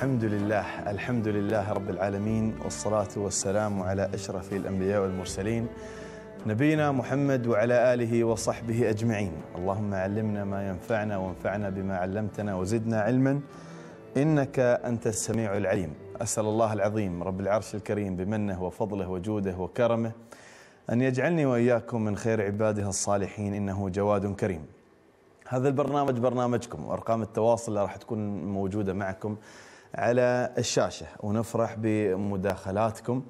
الحمد لله الحمد لله رب العالمين والصلاة والسلام على أشرف الأنبياء والمرسلين نبينا محمد وعلى آله وصحبه أجمعين. اللهم علمنا ما ينفعنا وانفعنا بما علمتنا وزدنا علما إنك أنت السميع العليم. أسأل الله العظيم رب العرش الكريم بمنه وفضله وجوده وكرمه أن يجعلني وإياكم من خير عباده الصالحين إنه جواد كريم. هذا البرنامج برنامجكم وأرقام التواصل راح تكون موجودة معكم على الشاشة. ونفرح بمداخلاتكم.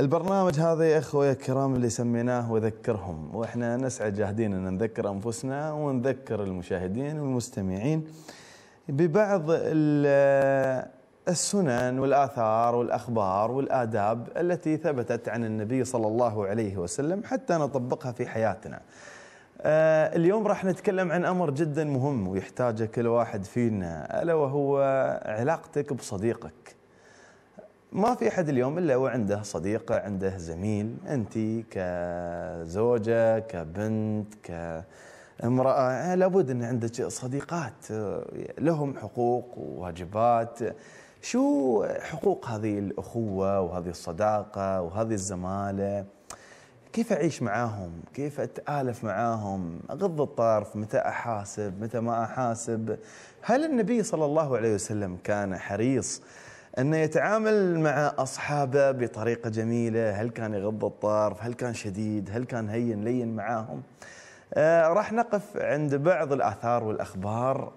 البرنامج هذا يا أخوي الكرام اللي سميناه وذكرهم. وإحنا نسعد جاهدين أن نذكر أنفسنا ونذكر المشاهدين والمستمعين ببعض السنن والآثار والأخبار والآداب التي ثبتت عن النبي صلى الله عليه وسلم حتى نطبقها في حياتنا. آه، اليوم راح نتكلم عن أمر جدا مهم ويحتاجه كل واحد فينا ألا وهو علاقتك بصديقك. ما في أحد اليوم إلا وعنده صديقه عنده زميل أنت كزوجة كبنت كامرأة لابد أن عندك صديقات لهم حقوق وواجبات شو حقوق هذه الأخوة وهذه الصداقة وهذه الزمالة كيف أعيش معاهم؟ كيف أتآلف معاهم؟ أغض الطرف، متى أحاسب، متى ما أحاسب؟ هل النبي صلى الله عليه وسلم كان حريص أنه يتعامل مع أصحابه بطريقة جميلة؟ هل كان يغض الطرف؟ هل كان شديد؟ هل كان هين لين معاهم؟ آه راح نقف عند بعض الآثار والأخبار.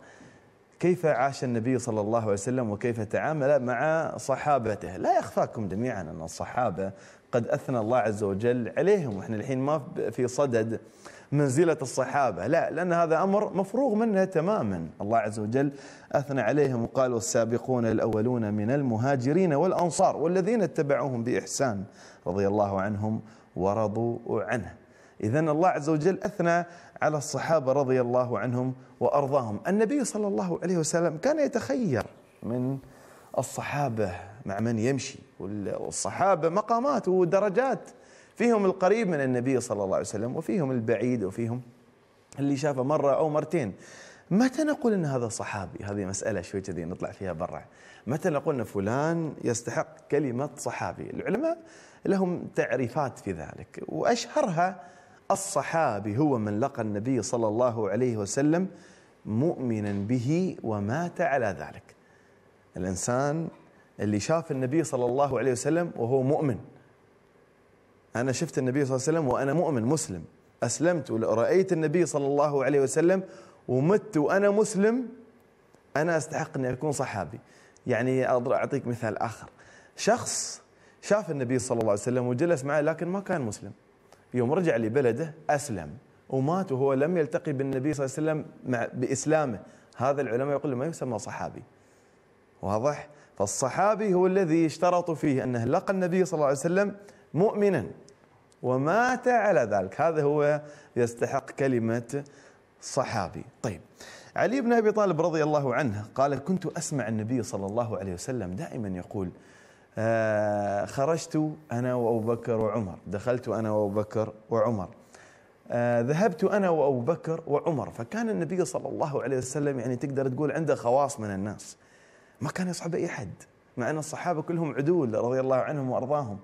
كيف عاش النبي صلى الله عليه وسلم وكيف تعامل مع صحابته؟ لا يخفاكم جميعا أن الصحابة قد أثنى الله عز وجل عليهم. وإحنا الحين ما في صدد منزلة الصحابة. لا لأن هذا أمر مفروغ منه تماما. الله عز وجل أثنى عليهم وقال والسابقون الأولون من المهاجرين والأنصار والذين اتبعوهم بإحسان رضي الله عنهم ورضوا عنه. إذا الله عز وجل أثنى على الصحابة رضي الله عنهم وأرضاهم. النبي صلى الله عليه وسلم كان يتخير من الصحابة مع من يمشي والصحابة مقامات ودرجات فيهم القريب من النبي صلى الله عليه وسلم وفيهم البعيد وفيهم اللي شافه مرة أو مرتين متى نقول إن هذا صحابي؟ هذه مسألة شوي كذي نطلع فيها برا. متى نقول إن فلان يستحق كلمة صحابي؟ العلماء لهم تعريفات في ذلك وأشهرها الصحابي هو من لقى النبي صلى الله عليه وسلم مؤمنا به ومات على ذلك. الإنسان اللي شاف النبي صلى الله عليه وسلم وهو مؤمن. أنا شفت النبي صلى الله عليه وسلم وأنا مؤمن مسلم. أسلمت ورأيت النبي صلى الله عليه وسلم ومت وأنا مسلم أنا أستحق أني أكون صحابي. يعني أعطيك مثال آخر. شخص شاف النبي صلى الله عليه وسلم وجلس معه لكن ما كان مسلم. يوم رجع لبلده أسلم ومات وهو لم يلتقي بالنبي صلى الله عليه وسلم مع بإسلامه. هذا العلماء يقول ما يسمى صحابي. واضح؟ فالصحابي هو الذي يشترط فيه أنه لقى النبي صلى الله عليه وسلم مؤمنا ومات على ذلك. هذا هو يستحق كلمة صحابي. طيب علي بن أبي طالب رضي الله عنه قال كنت أسمع النبي صلى الله عليه وسلم دائما يقول آه خرجت أنا وأبو بكر وعمر دخلت أنا وأبو بكر وعمر آه ذهبت أنا وأبو بكر وعمر. فكان النبي صلى الله عليه وسلم يعني تقدر تقول عنده خواص من الناس. ما كان يصحب أي حد مع أن الصحابة كلهم عدول رضي الله عنهم وأرضاهم.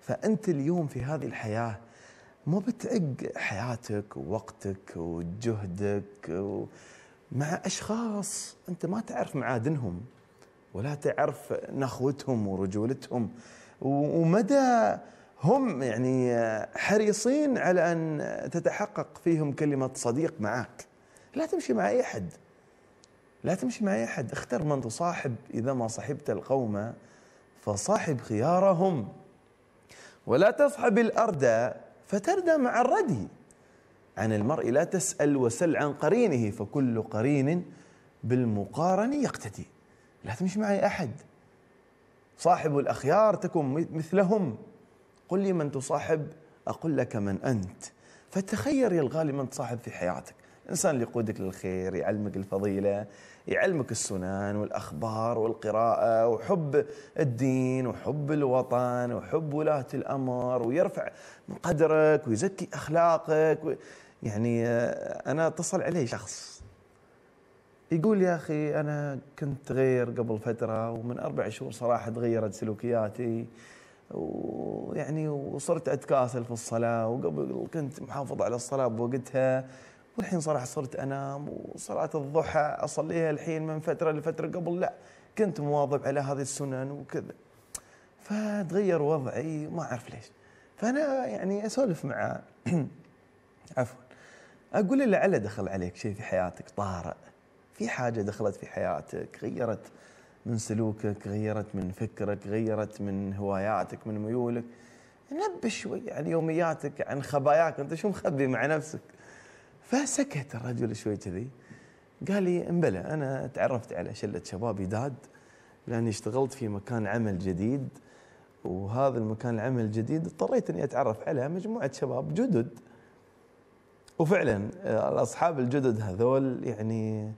فأنت اليوم في هذه الحياة مو بتعق حياتك ووقتك وجهدك و... مع أشخاص أنت ما تعرف معادنهم ولا تعرف نخوتهم ورجولتهم. ومدى هم يعني حريصين على أن تتحقق فيهم كلمة صديق معك لا تمشي مع أي أحد لا تمشي مع أي أحد اختر من تصاحب إذا ما صحبت القوم فصاحب خيارهم. ولا تصحب الأردى فتردى مع الردي عن المرء لا تسأل وسل عن قرينه فكل قرين بالمقارن يقتدي. لا تمشي معي أحد. صاحب الأخيار تكن مثلهم. قل لي من تصاحب أقول لك من أنت. فتخير يا الغالي من تصاحب في حياتك. اللي يقودك للخير يعلمك الفضيلة يعلمك السنن والأخبار والقراءة وحب الدين وحب الوطن وحب ولاة الأمر ويرفع من قدرك ويزكي أخلاقك يعني آه، أنا أتصل علي شخص. يقول يا أخي أنا كنت غير قبل فترة ومن أربع شهور صراحة تغيرت سلوكياتي ويعني وصرت أتكاسل في الصلاة وقبل كنت محافظ على الصلاة بوقتها. والحين صراحة صرت أنام وصلاة الضحى أصليها الحين من فترة لفترة قبل لا كنت مواظب على هذه السنن وكذا. فتغير وضعي ما أعرف ليش. فأنا يعني أسولف مع عفوا أقول له لعل دخل عليك شيء في حياتك طارئ. في حاجة دخلت في حياتك غيرت من سلوكك غيرت من فكرك غيرت من هواياتك من ميولك. نبه شوي عن يومياتك عن خباياك. أنت شو مخبي مع نفسك؟ فسكت الرجل شوي كذي. قال لي امبلى أنا تعرفت على شلة شباب جداد لأني اشتغلت في مكان عمل جديد وهذا المكان العمل الجديد اضطريت إني أتعرف على مجموعة شباب جدد. وفعلا الأصحاب الجدد هذول يعني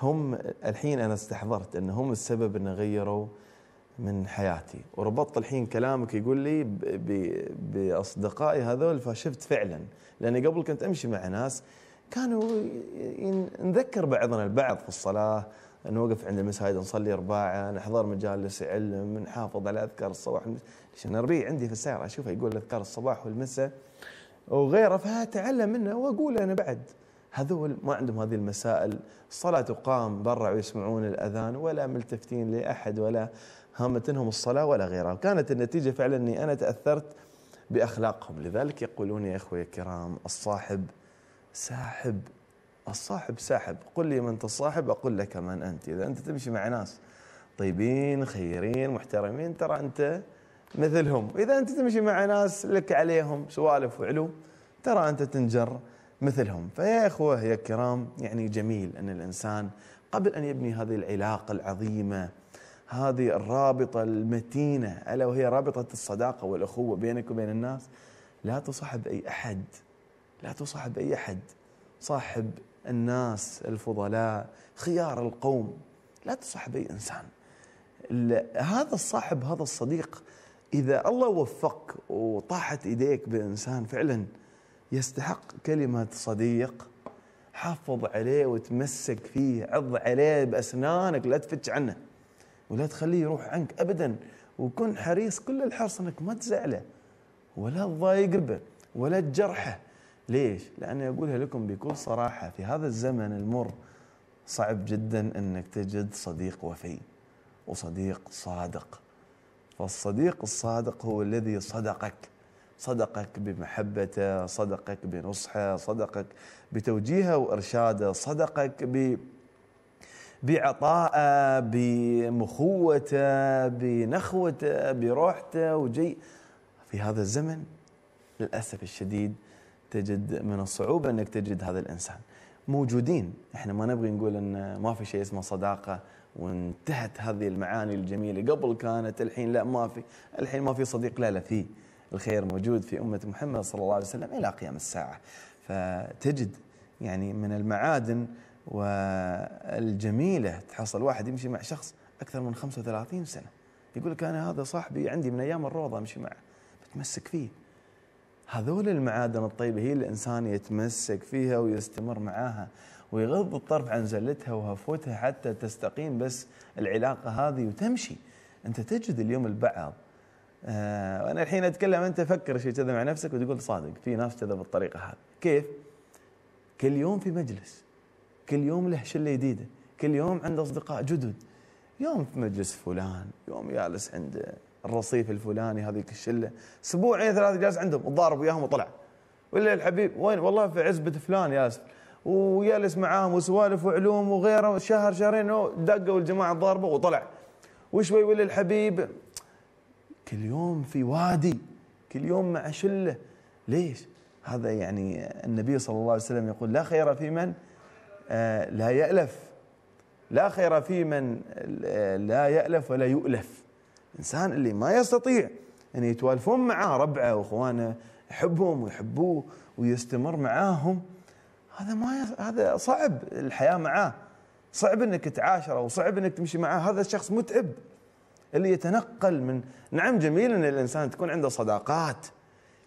هم الحين أنا استحضرت إن هم السبب إن غيروا من حياتي. وربطت الحين كلامك يقول لي بأصدقائي هذول فشفت فعلا لاني قبل كنت أمشي مع ناس كانوا نذكر بعضنا البعض في الصلاة نوقف عند المساجد نصلي أرباعه نحضر مجالس علم نحافظ على أذكار الصباح. عشان الربيع عندي في السيارة أشوفه يقول أذكار الصباح والمساء وغيره فأتعلم منه وأقول أنا بعد. هذول ما عندهم هذه المسائل. الصلاة تقام برا ويسمعون الأذان ولا ملتفتين لأحد ولا هامتنهم الصلاة ولا غيرها. وكانت النتيجة فعلا أني أنا تأثرت بأخلاقهم. لذلك يقولون يا إخوة الكرام الصاحب ساحب الصاحب ساحب. قل لي من تصاحب أقول لك من أنت. إذا أنت تمشي مع ناس طيبين خيرين محترمين ترى أنت مثلهم. إذا أنت تمشي مع ناس لك عليهم سوالف وعلوم ترى أنت تنجر مثلهم. فيا إخوة يا كرام يعني جميل أن الإنسان قبل أن يبني هذه العلاقة العظيمة هذه الرابطة المتينة ألا وهي رابطة الصداقة والأخوة بينك وبين الناس؟ لا تصاحب أي أحد لا تصاحب أي أحد. صاحب الناس الفضلاء خيار القوم. لا تصاحب أي إنسان. هذا الصاحب هذا الصديق إذا الله وفقك وطاحت إيديك بإنسان فعلا يستحق كلمة صديق حافظ عليه وتمسك فيه عض عليه بأسنانك لا تفتش عنه. ولا تخليه يروح عنك أبدا. وكن حريص كل الحرص أنك ما تزعله ولا تضايق به ولا تجرحه. ليش؟ لأني أقولها لكم بكل صراحة في هذا الزمن المر صعب جدا أنك تجد صديق وفي وصديق صادق. فالصديق الصادق هو الذي صدقك صدقك بمحبته صدقك بنصحه صدقك بتوجيهه وإرشاده صدقك ب بعطائه بمخوته بنخوته بروحته وجي. في هذا الزمن للأسف الشديد تجد من الصعوبة أنك تجد هذا الإنسان. موجودين. إحنا ما نبغي نقول إن ما في شيء اسمه صداقة وانتهت هذه المعاني الجميلة. قبل كانت الحين لا ما في. الحين ما في صديق لا لا في الخير موجود في أمة محمد صلى الله عليه وسلم إلى قيام الساعة. فتجد يعني من المعادن والجميلة تحصل واحد يمشي مع شخص أكثر من 35 سنة. يقول لك أنا هذا صاحبي عندي من أيام الروضة أمشي معه. بتمسك فيه. هذول المعادن الطيبة هي الإنسان يتمسك فيها ويستمر معاها ويغض الطرف عن زلتها وهفوتها حتى تستقيم. بس العلاقة هذه وتمشي. أنت تجد اليوم البعض آه وأنا الحين أتكلم أنت فكر شيء كذا مع نفسك وتقول صادق في ناس كذا بالطريقة هذه. كيف؟ كل يوم في مجلس. كل يوم له شلة جديدة كل يوم عنده أصدقاء جدد. يوم في مجلس فلان يوم جالس عند الرصيف الفلاني هذيك الشلة. أسبوعين ثلاثة جالس عندهم وضارب وياهم وطلع. ولا الحبيب وين؟ والله في عزبة فلان جالس وجالس معاهم وسوالف وعلوم وغيره شهر شهرين دقوا الجماعة ضاربه وطلع. وشوي ولا الحبيب؟ كل يوم في وادي كل يوم مع شلة. ليش؟ هذا يعني النبي صلى الله عليه وسلم يقول لا خير في من لا يألف. لا خير في من آه، لا يألف ولا يؤلف. الإنسان اللي ما يستطيع أن يتوالفون معاه ربعه وإخوانه يحبهم ويحبوه ويستمر معاهم هذا ما هذا صعب الحياة معاه. صعب إنك تعاشره وصعب إنك تمشي معاه. هذا الشخص متعب. اللي يتنقل من نعم جميل إن الإنسان تكون عنده صداقات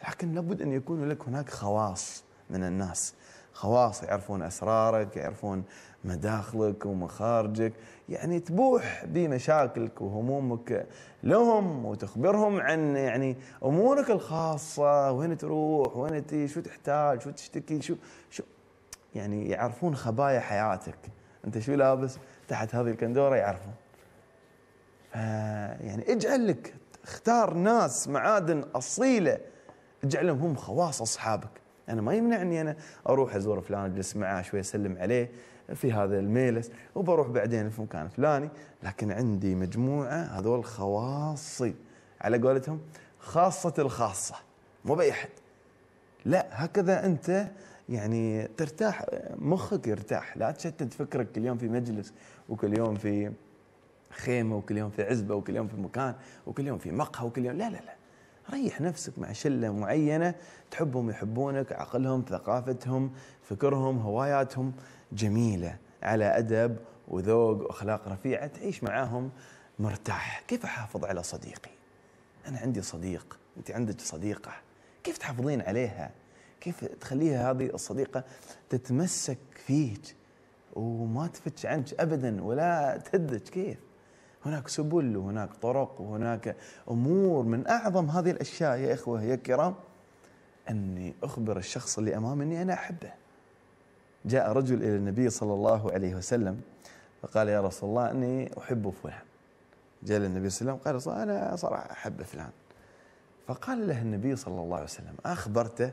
لكن لابد أن يكون لك هناك خواص من الناس. خواص يعرفون أسرارك يعرفون مداخلك ومخارجك. يعني تبوح بمشاكلك وهمومك لهم وتخبرهم عن يعني أمورك الخاصة وين تروح وين تي شو تحتاج شو تشتكي شو شو يعني يعرفون خبايا حياتك. أنت شو لابس؟ تحت هذه الكندورة يعرفون. يعني اجعل لك اختار ناس معادن أصيلة اجعلهم هم خواص أصحابك. أنا ما يمنعني أنا أروح أزور فلان أجلس معاه شوي أسلم عليه في هذا الميلس وبروح بعدين في مكان فلاني لكن عندي مجموعة هذول خواصي على قولتهم خاصة الخاصة مو بأي أحد. لا هكذا أنت يعني ترتاح مخك يرتاح لا تشتت فكرك كل يوم في مجلس وكل يوم في خيمة وكل يوم في عزبة وكل يوم في مكان وكل يوم في مقهى وكل يوم لا لا لا. ريح نفسك مع شلة معينة تحبهم يحبونك عقلهم ثقافتهم فكرهم هواياتهم جميلة على أدب وذوق وأخلاق رفيعة تعيش معاهم مرتاح. كيف أحافظ على صديقي؟ أنا عندي صديق أنت عندك صديقة. كيف تحافظين عليها؟ كيف تخليها هذه الصديقة تتمسك فيك وما تفتش عنك ابدا ولا تهدك؟ كيف؟ هناك سبل وهناك طرق وهناك أمور من أعظم هذه الأشياء يا إخوة يا كرام أني أخبر الشخص اللي أمامي أني أنا أحبه. جاء رجل إلى النبي صلى الله عليه وسلم فقال يا رسول الله أني أحب فلان. جاء للنبي صلى الله عليه وسلم قال أنا صراحة أحب فلان. فقال له النبي صلى الله عليه وسلم أخبرته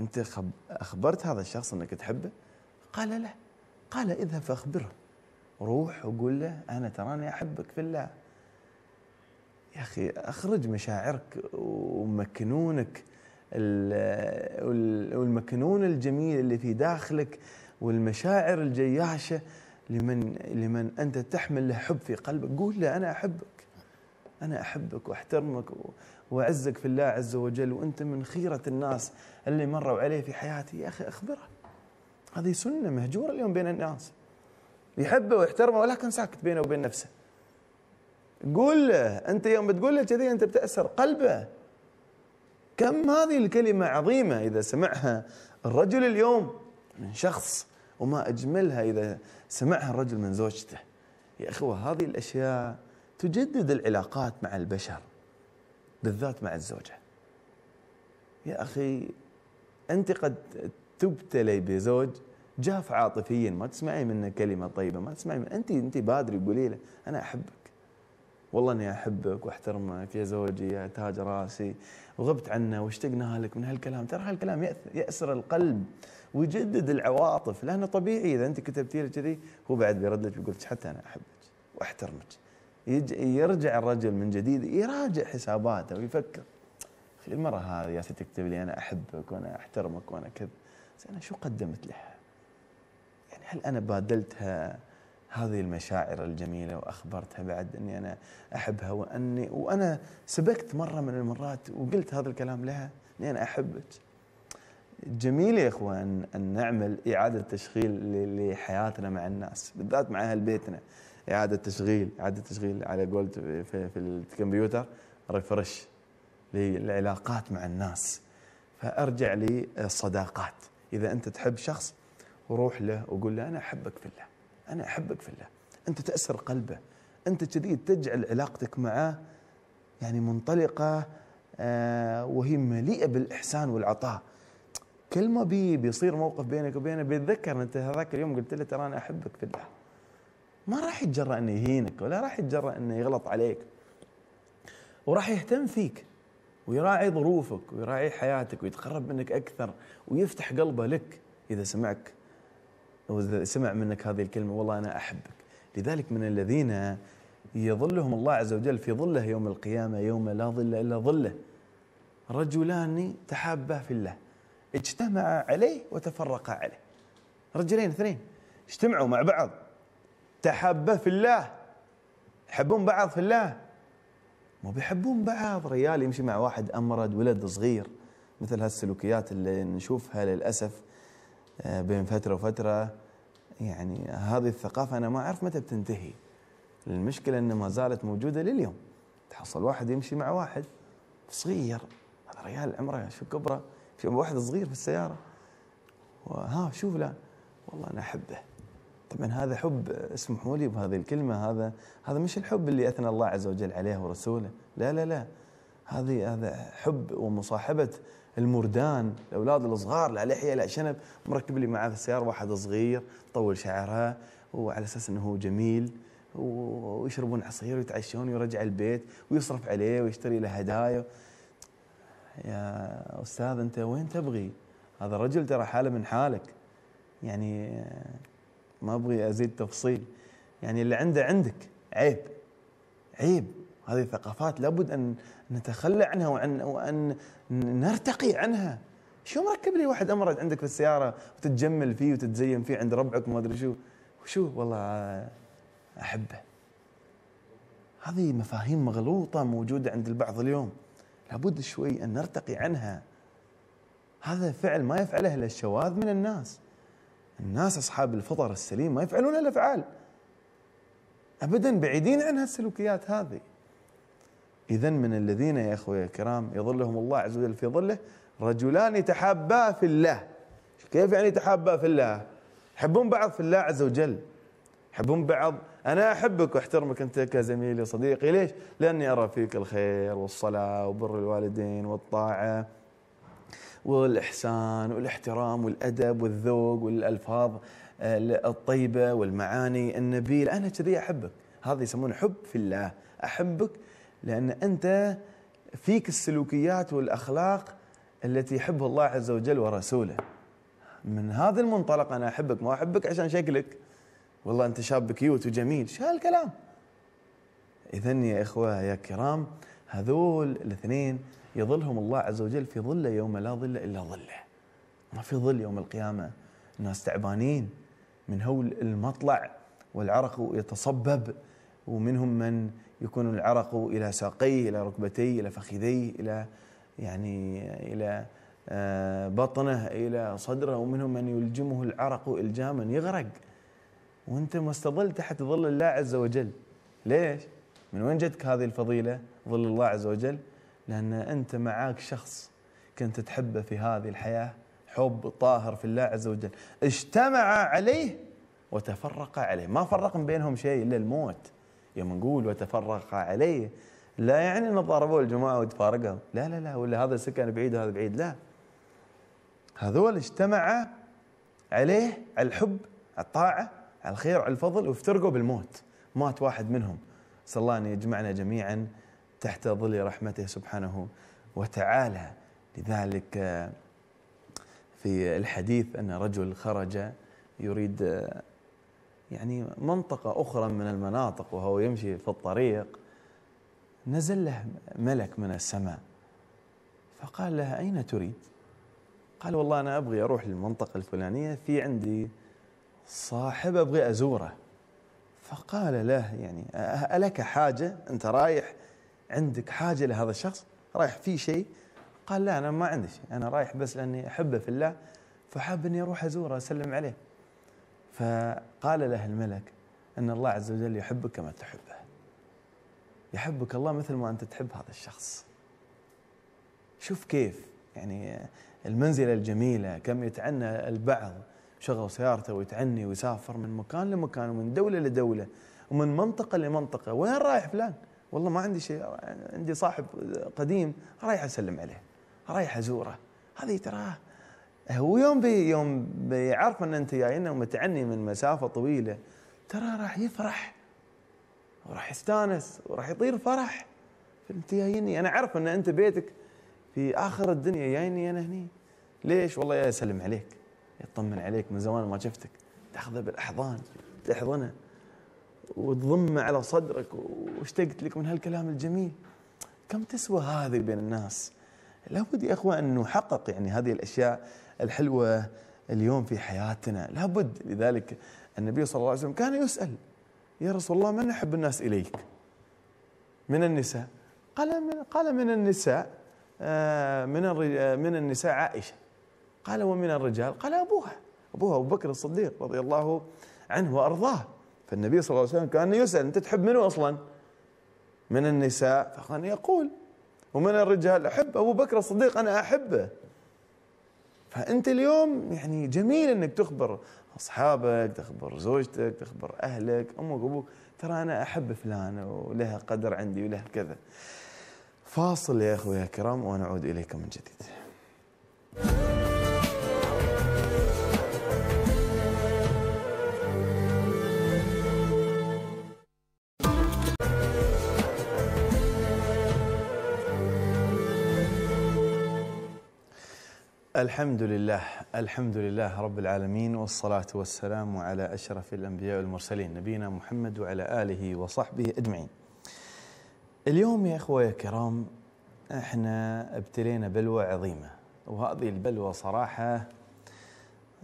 أنت أخبرت هذا الشخص أنك تحبه؟ قال لا. قال اذهب فأخبره. روح وقول له أنا تراني أحبك في الله. يا أخي أخرج مشاعرك ومكنونك والمكنون الجميل اللي في داخلك والمشاعر الجياشة لمن لمن أنت تحمل له حب في قلبك. قول له أنا أحبك. أنا أحبك وأحترمك وأعزك في الله عز وجل. وأنت من خيرة الناس اللي مروا عليه في حياتي. يا أخي أخبره. هذه سنة مهجورة اليوم بين الناس. يحبه ويحترمه ولكن ساكت بينه وبين نفسه. قول له أنت يوم بتقول له كذي أنت بتأثر قلبه. كم هذه الكلمة عظيمة إذا سمعها الرجل اليوم من شخص وما أجملها إذا سمعها الرجل من زوجته. يا أخوة هذه الأشياء تجدد العلاقات مع البشر بالذات مع الزوجة. يا أخي أنت قد تبتلي بزوج جاف عاطفيا ما تسمعي منه كلمة طيبة ما تسمعي منه. انت انت بادري قولي له أنا أحبك. والله إني أحبك وأحترمك يا زوجي يا تاج راسي. وغبت عنه واشتقنا لك من هالكلام. ترى هالكلام يأسر القلب ويجدد العواطف لأنه طبيعي. إذا انت كتبتي له كذي هو بعد بيرد لك ويقول حتى أنا أحبك وأحترمك. يرجع الرجل من جديد يراجع حساباته ويفكر المرة هذه يا تكتب لي أنا أحبك وأنا أحترمك وأنا كذا. أنا شو قدمت لها هل أنا بادلتها هذه المشاعر الجميلة وأخبرتها بعد أني أنا أحبها وأني وأنا سبقت مرة من المرات وقلت هذا الكلام لها أني أنا أحبك؟ جميل يا إخوان أن نعمل إعادة تشغيل لحياتنا مع الناس بالذات مع أهل بيتنا. إعادة تشغيل إعادة تشغيل على قولت في, في الكمبيوتر ريفرش للعلاقات مع الناس. فأرجع للصداقات إذا أنت تحب شخص وروح له وقول له أنا أحبك في الله أنا أحبك في الله. أنت تأسر قلبه أنت كذي تجعل علاقتك معه يعني منطلقة آه وهي مليئة بالإحسان والعطاء. كل ما بي بيصير موقف بينك وبينه بيتذكر أنت هذاك اليوم قلت له ترى أنا أحبك في الله. ما راح يتجرأ أنه يهينك ولا راح يتجرأ أنه يغلط عليك. وراح يهتم فيك ويراعي ظروفك ويراعي حياتك ويتقرب منك أكثر ويفتح قلبه لك إذا سمعك. وإذا سمع منك هذه الكلمة والله أنا أحبك. لذلك من الذين يظلهم الله عز وجل في ظله يوم القيامة يوم لا ظل إلا ظله رجلان تحابا في الله. اجتمعا عليه وتفرقا عليه. رجلين اثنين. اجتمعوا مع بعض. تحابا في الله. يحبون بعض في الله. مو بيحبون بعض. ريال يمشي مع واحد أمرد ولد صغير. مثل هالسلوكيات اللي نشوفها للأسف. آه، بين فترة وفترة. يعني هذه الثقافة أنا ما أعرف متى بتنتهي. المشكلة إنها ما زالت موجودة لليوم. تحصل واحد يمشي مع واحد صغير. هذا ريال عمره شو كبره؟ في واحد صغير في السيارة. ها شوف لا. والله أنا أحبه. طبعا هذا حب اسمحوا لي بهذه الكلمة. هذا هذا مش الحب اللي أثنى الله عز وجل عليه ورسوله. لا لا لا. هذه هذا حب ومصاحبة المردان الأولاد الصغار لا لحية لا شنب مركب لي معاه في السيارة واحد صغير طول شعرها وعلى أساس إنه هو جميل ويشربون عصير ويتعشون ويرجع البيت ويصرف عليه ويشتري له هدايا. يا أستاذ أنت وين تبغي؟ هذا الرجل ترى حاله من حالك. يعني ما أبغي أزيد تفصيل. يعني اللي عنده عندك عيب عيب. هذه الثقافات لابد أن نتخلى عنها وان وأن نرتقي عنها. شو مركب لي واحد امرد عندك في السيارة وتتجمل فيه وتتزين فيه عند ربعك وما أدري شو؟ وشو والله أحبه. هذه مفاهيم مغلوطة موجودة عند البعض اليوم. لابد شوي أن نرتقي عنها. هذا فعل ما يفعله إلا الشواذ من الناس. الناس أصحاب الفطر السليم ما يفعلون الأفعال. ابدا بعيدين عن هالسلوكيات هذه. اذا من الذين يا أخوي الكرام يظلهم الله عز وجل في ظله رجلان تحابا في الله. كيف يعني تحابا في الله؟ يحبون بعض في الله عز وجل. يحبون بعض. أنا أحبك واحترمك أنت كزميلي صديقي ليش؟ لأني أرى فيك الخير والصلاة وبر الوالدين والطاعة والإحسان والإحترام والأدب والذوق والألفاظ الطيبة والمعاني النبيلة. أنا كذي أحبك. هذا يسمونه حب في الله. أحبك لأن أنت فيك السلوكيات والأخلاق التي يحبها الله عز وجل ورسوله. من هذا المنطلق أنا أحبك ما أحبك عشان شكلك. والله أنت شاب كيوت وجميل شو هالكلام؟ إذا يا إخوة يا كرام هذول الاثنين يظلهم الله عز وجل في ظله يوم لا ظل إلا ظله. ما في ظل يوم القيامة، الناس تعبانين. من هول المطلع والعرق يتصبب ومنهم من يكون العرق إلى ساقيه إلى ركبتيه إلى فخذيه إلى يعني إلى آه، بطنه إلى صدره ومنهم من يلجمه العرق الجاما يغرق. وأنت مستظل تحت ظل الله عز وجل. ليش؟ من وين جتك هذه الفضيلة؟ ظل الله عز وجل؟ لأن أنت معاك شخص كنت تحبه في هذه الحياة حب طاهر في الله عز وجل. اجتمع عليه وتفرق عليه. ما فرق بينهم شيء إلا الموت. يوم نقول وتفرق عليه. لا يعني إن ضربوا الجماعة وتفارقوا لا لا لا ولا هذا سكن بعيد وهذا بعيد. لا. هذول اجتمع عليه على الحب على الطاعة على الخير على الفضل وافترقوا بالموت. مات واحد منهم. صلى الله أن يجمعنا جميعا تحت ظل رحمته سبحانه وتعالى. لذلك في الحديث أن رجل خرج يريد يعني منطقة أخرى من المناطق وهو يمشي في الطريق نزل له ملك من السماء. فقال له أين تريد؟ قال والله أنا أبغي أروح للمنطقة الفلانية في عندي صاحب أبغي أزوره. فقال له يعني ألك حاجة؟ أنت رايح عندك حاجة لهذا الشخص؟ رايح في شيء؟ قال لا أنا ما عندي شيء أنا رايح بس لأني أحبه في الله فحاب اني أروح أزوره أسلم عليه. فقال له الملك إن الله عز وجل يحبك كما تحبه. يحبك الله مثل ما أنت تحب هذا الشخص. شوف كيف يعني المنزلة الجميلة كم يتعنى البعض شغل سيارته ويتعني ويسافر من مكان لمكان ومن دولة لدولة ومن منطقة لمنطقة. وين رايح فلان؟ والله ما عندي شيء عندي صاحب قديم رايح أسلم عليه رايح أزوره. هذه تراه هو يوم بي يوم بيعرف إن أنت جاينا ومتعني من مسافة طويلة ترى راح يفرح وراح يستانس وراح يطير فرح. انت جايني أنا أعرف إن أنت بيتك في آخر الدنيا جايني أنا هني. ليش؟ والله يا اسلم عليك يطمن عليك من زمان ما شفتك. تاخذه بالأحضان تحضنه وتضمه على صدرك واشتقت لك من هالكلام الجميل. كم تسوى هذه بين الناس؟ لابد يا إخوان أن نحقق يعني هذه الأشياء الحلوة اليوم في حياتنا. لابد لذلك النبي صلى الله عليه وسلم كان يسأل يا رسول الله من أحب الناس إليك؟ من النساء؟ قال من قال من النساء آه، من من النساء عائشة. قال ومن الرجال؟ قال أبوها. أبوها أبو بكر الصديق رضي الله عنه وأرضاه. فالنبي صلى الله عليه وسلم كان يسأل أنت تحب منه أصلا؟ من النساء. فكان يقول. ومن الرجال؟ أحب. أبو بكر الصديق أنا أحبه. فأنت اليوم يعني جميل إنك تخبر أصحابك تخبر زوجتك تخبر أهلك أمك وابوك ترى أنا أحب فلان ولها قدر عندي ولها كذا. فاصل يا أخوي الكرام ونعود اليكم من جديد. الحمد لله الحمد لله رب العالمين والصلاة والسلام على أشرف الأنبياء والمرسلين نبينا محمد وعلى آله وصحبه أجمعين. اليوم يا أخوة يا كرام إحنا ابتلينا بلوى عظيمة وهذه البلوى صراحة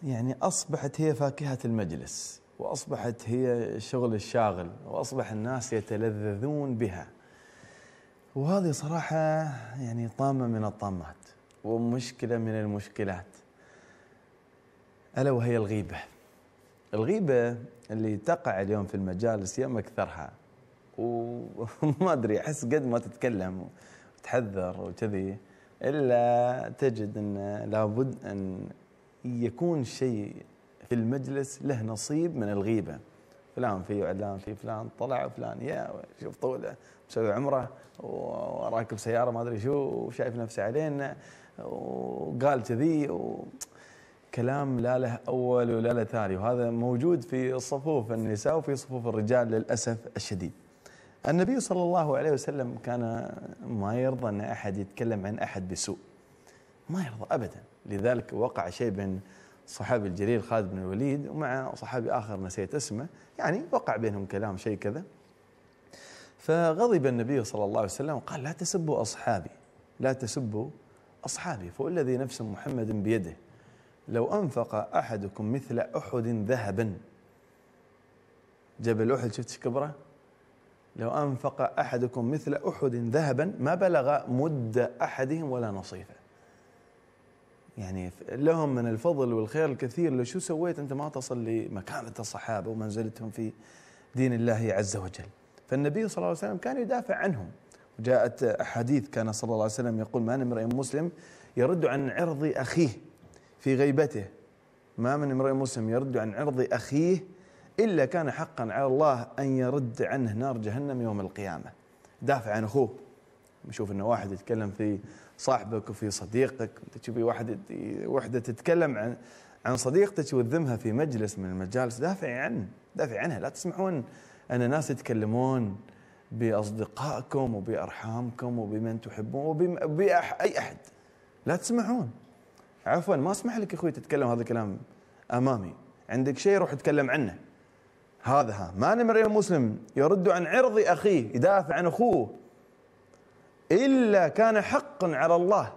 يعني أصبحت هي فاكهة المجلس وأصبحت هي شغل الشاغل وأصبح الناس يتلذذون بها. وهذه صراحة يعني طامة من الطامات. ومشكلة من المشكلات. ألا وهي الغيبة. الغيبة اللي تقع اليوم في المجالس يا أكثرها وما أدري أحس قد ما تتكلم وتحذر وكذي. إلا تجد أن لابد أن يكون شيء في المجلس له نصيب من الغيبة. فلان في وعلان في فلان طلع وفلان يا شوف طوله مسوي عمرة وراكب سيارة ما أدري شو وشايف نفسه علينا. وقال كذي كلام لا له أول ولا له ثاني وهذا موجود في صفوف النساء وفي صفوف الرجال للأسف الشديد. النبي صلى الله عليه وسلم كان ما يرضى أن أحد يتكلم عن أحد بسوء. ما يرضى ابدا، لذلك وقع شيء بين الصحابي الجليل خالد بن الوليد ومع صحابي آخر نسيت اسمه، يعني وقع بينهم كلام شيء كذا. فغضب النبي صلى الله عليه وسلم وقال لا تسبوا أصحابي، لا تسبوا أصحابي فوالذي نفس محمد بيده. لو أنفق أحدكم مثل أحد ذهبا. جبل أحد شفت كبره؟ لو أنفق أحدكم مثل أحد ذهبا ما بلغ مد أحدهم ولا نصيفه. يعني لهم من الفضل والخير الكثير. لو شو سويت؟ أنت ما تصل لمكانة الصحابة ومنزلتهم في دين الله عز وجل. فالنبي صلى الله عليه وسلم كان يدافع عنهم. جاءت أحاديث كان صلى الله عليه وسلم يقول ما من امرئ مسلم يرد عن عرض أخيه في غيبته. ما من امرئ مسلم يرد عن عرض أخيه إلا كان حقا على الله أن يرد عنه نار جهنم يوم القيامة. دافع عن أخوه. نشوف أنه واحد يتكلم في صاحبك وفي صديقك. تشوفي واحد وحدة تتكلم عن عن صديقتك وتذمها في مجلس من المجالس. دافع عنه دافع عنها. لا تسمحون أن ناس يتكلمون. بأصدقائكم وبأرحامكم وبمن تحبون وبأي أحد. لا تسمحون. عفوا ما أسمح لك أخوي تتكلم هذا الكلام أمامي. عندك شيء روح اتكلم عنه. هذا ها. ما نمر المسلم يرد عن عرض أخيه يدافع عن أخوه. إلا كان حقا على الله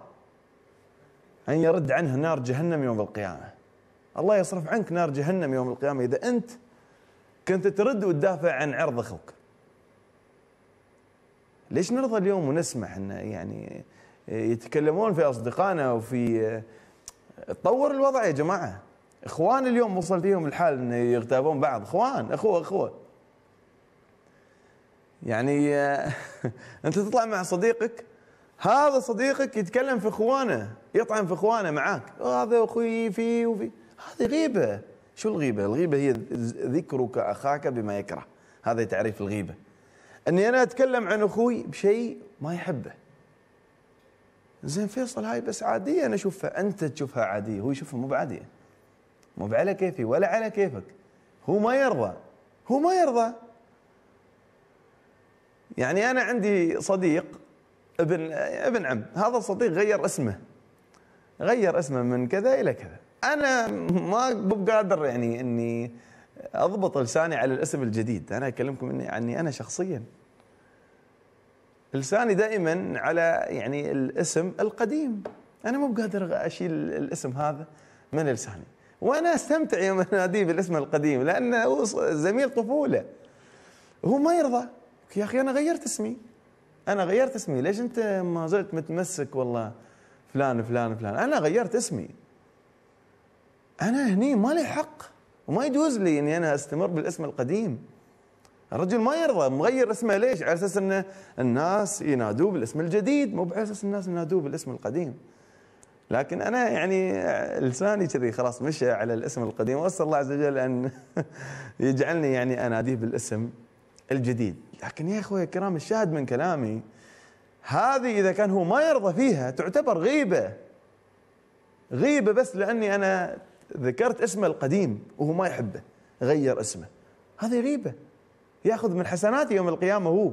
أن يرد عنه نار جهنم يوم القيامة. الله يصرف عنك نار جهنم يوم القيامة إذا أنت كنت ترد وتدافع عن عرض أخوك. ليش نرضى اليوم ونسمح إن يعني يتكلمون في أصدقائنا وفي تطور الوضع يا جماعة. إخوان اليوم وصل فيهم الحال إن يغتابون بعض. إخوان أخوة أخوة. يعني أنت تطلع مع صديقك هذا صديقك يتكلم في إخوانه يطعن في إخوانه معاك. هذا أخوي في وفي. هذه غيبة. شو الغيبة؟ الغيبة هي ذكرك أخاك بما يكره. هذا تعريف الغيبة. اني أنا اتكلم عن أخوي بشيء ما يحبه. زين فيصل هاي بس عادية أنا اشوفها. انت تشوفها عادية هو يشوفها مو بعادية. مو على كيفي ولا على كيفك. هو ما يرضى هو ما يرضى. يعني أنا عندي صديق ابن ابن عم هذا الصديق غير اسمه غير اسمه من كذا إلى كذا. أنا ما بقادر يعني اني أضبط لساني على الاسم الجديد. أنا أكلمكم اني عني أنا شخصيا. لساني دائما على يعني الاسم القديم. أنا مو بقادر أشيل الاسم هذا من لساني. وأنا أستمتع يوم اناديه بالاسم القديم لأنه زميل طفولة. هو ما يرضى. يا أخي أنا غيرت اسمي. أنا غيرت اسمي. ليش أنت ما زلت متمسك والله فلان فلان فلان أنا غيرت اسمي. أنا هني ما لي حق. وما يجوز لي إني أنا أستمر بالاسم القديم الرجل ما يرضى مغير اسمه ليش؟ على أساس ان الناس ينادوه بالاسم الجديد مو على أساس الناس ينادوه بالاسم القديم. لكن أنا يعني لساني كذي خلاص مشى على الاسم القديم وأسأل الله عز وجل أن يجعلني يعني أناديه بالاسم الجديد لكن يا أخوي الكرام الشاهد من كلامي هذه إذا كان هو ما يرضى فيها تعتبر غيبة غيبة بس لأني أنا ذكرت اسمه القديم وهو ما يحبه غير اسمه. هذه غيبة. ياخذ من حسناتي يوم القيامة هو.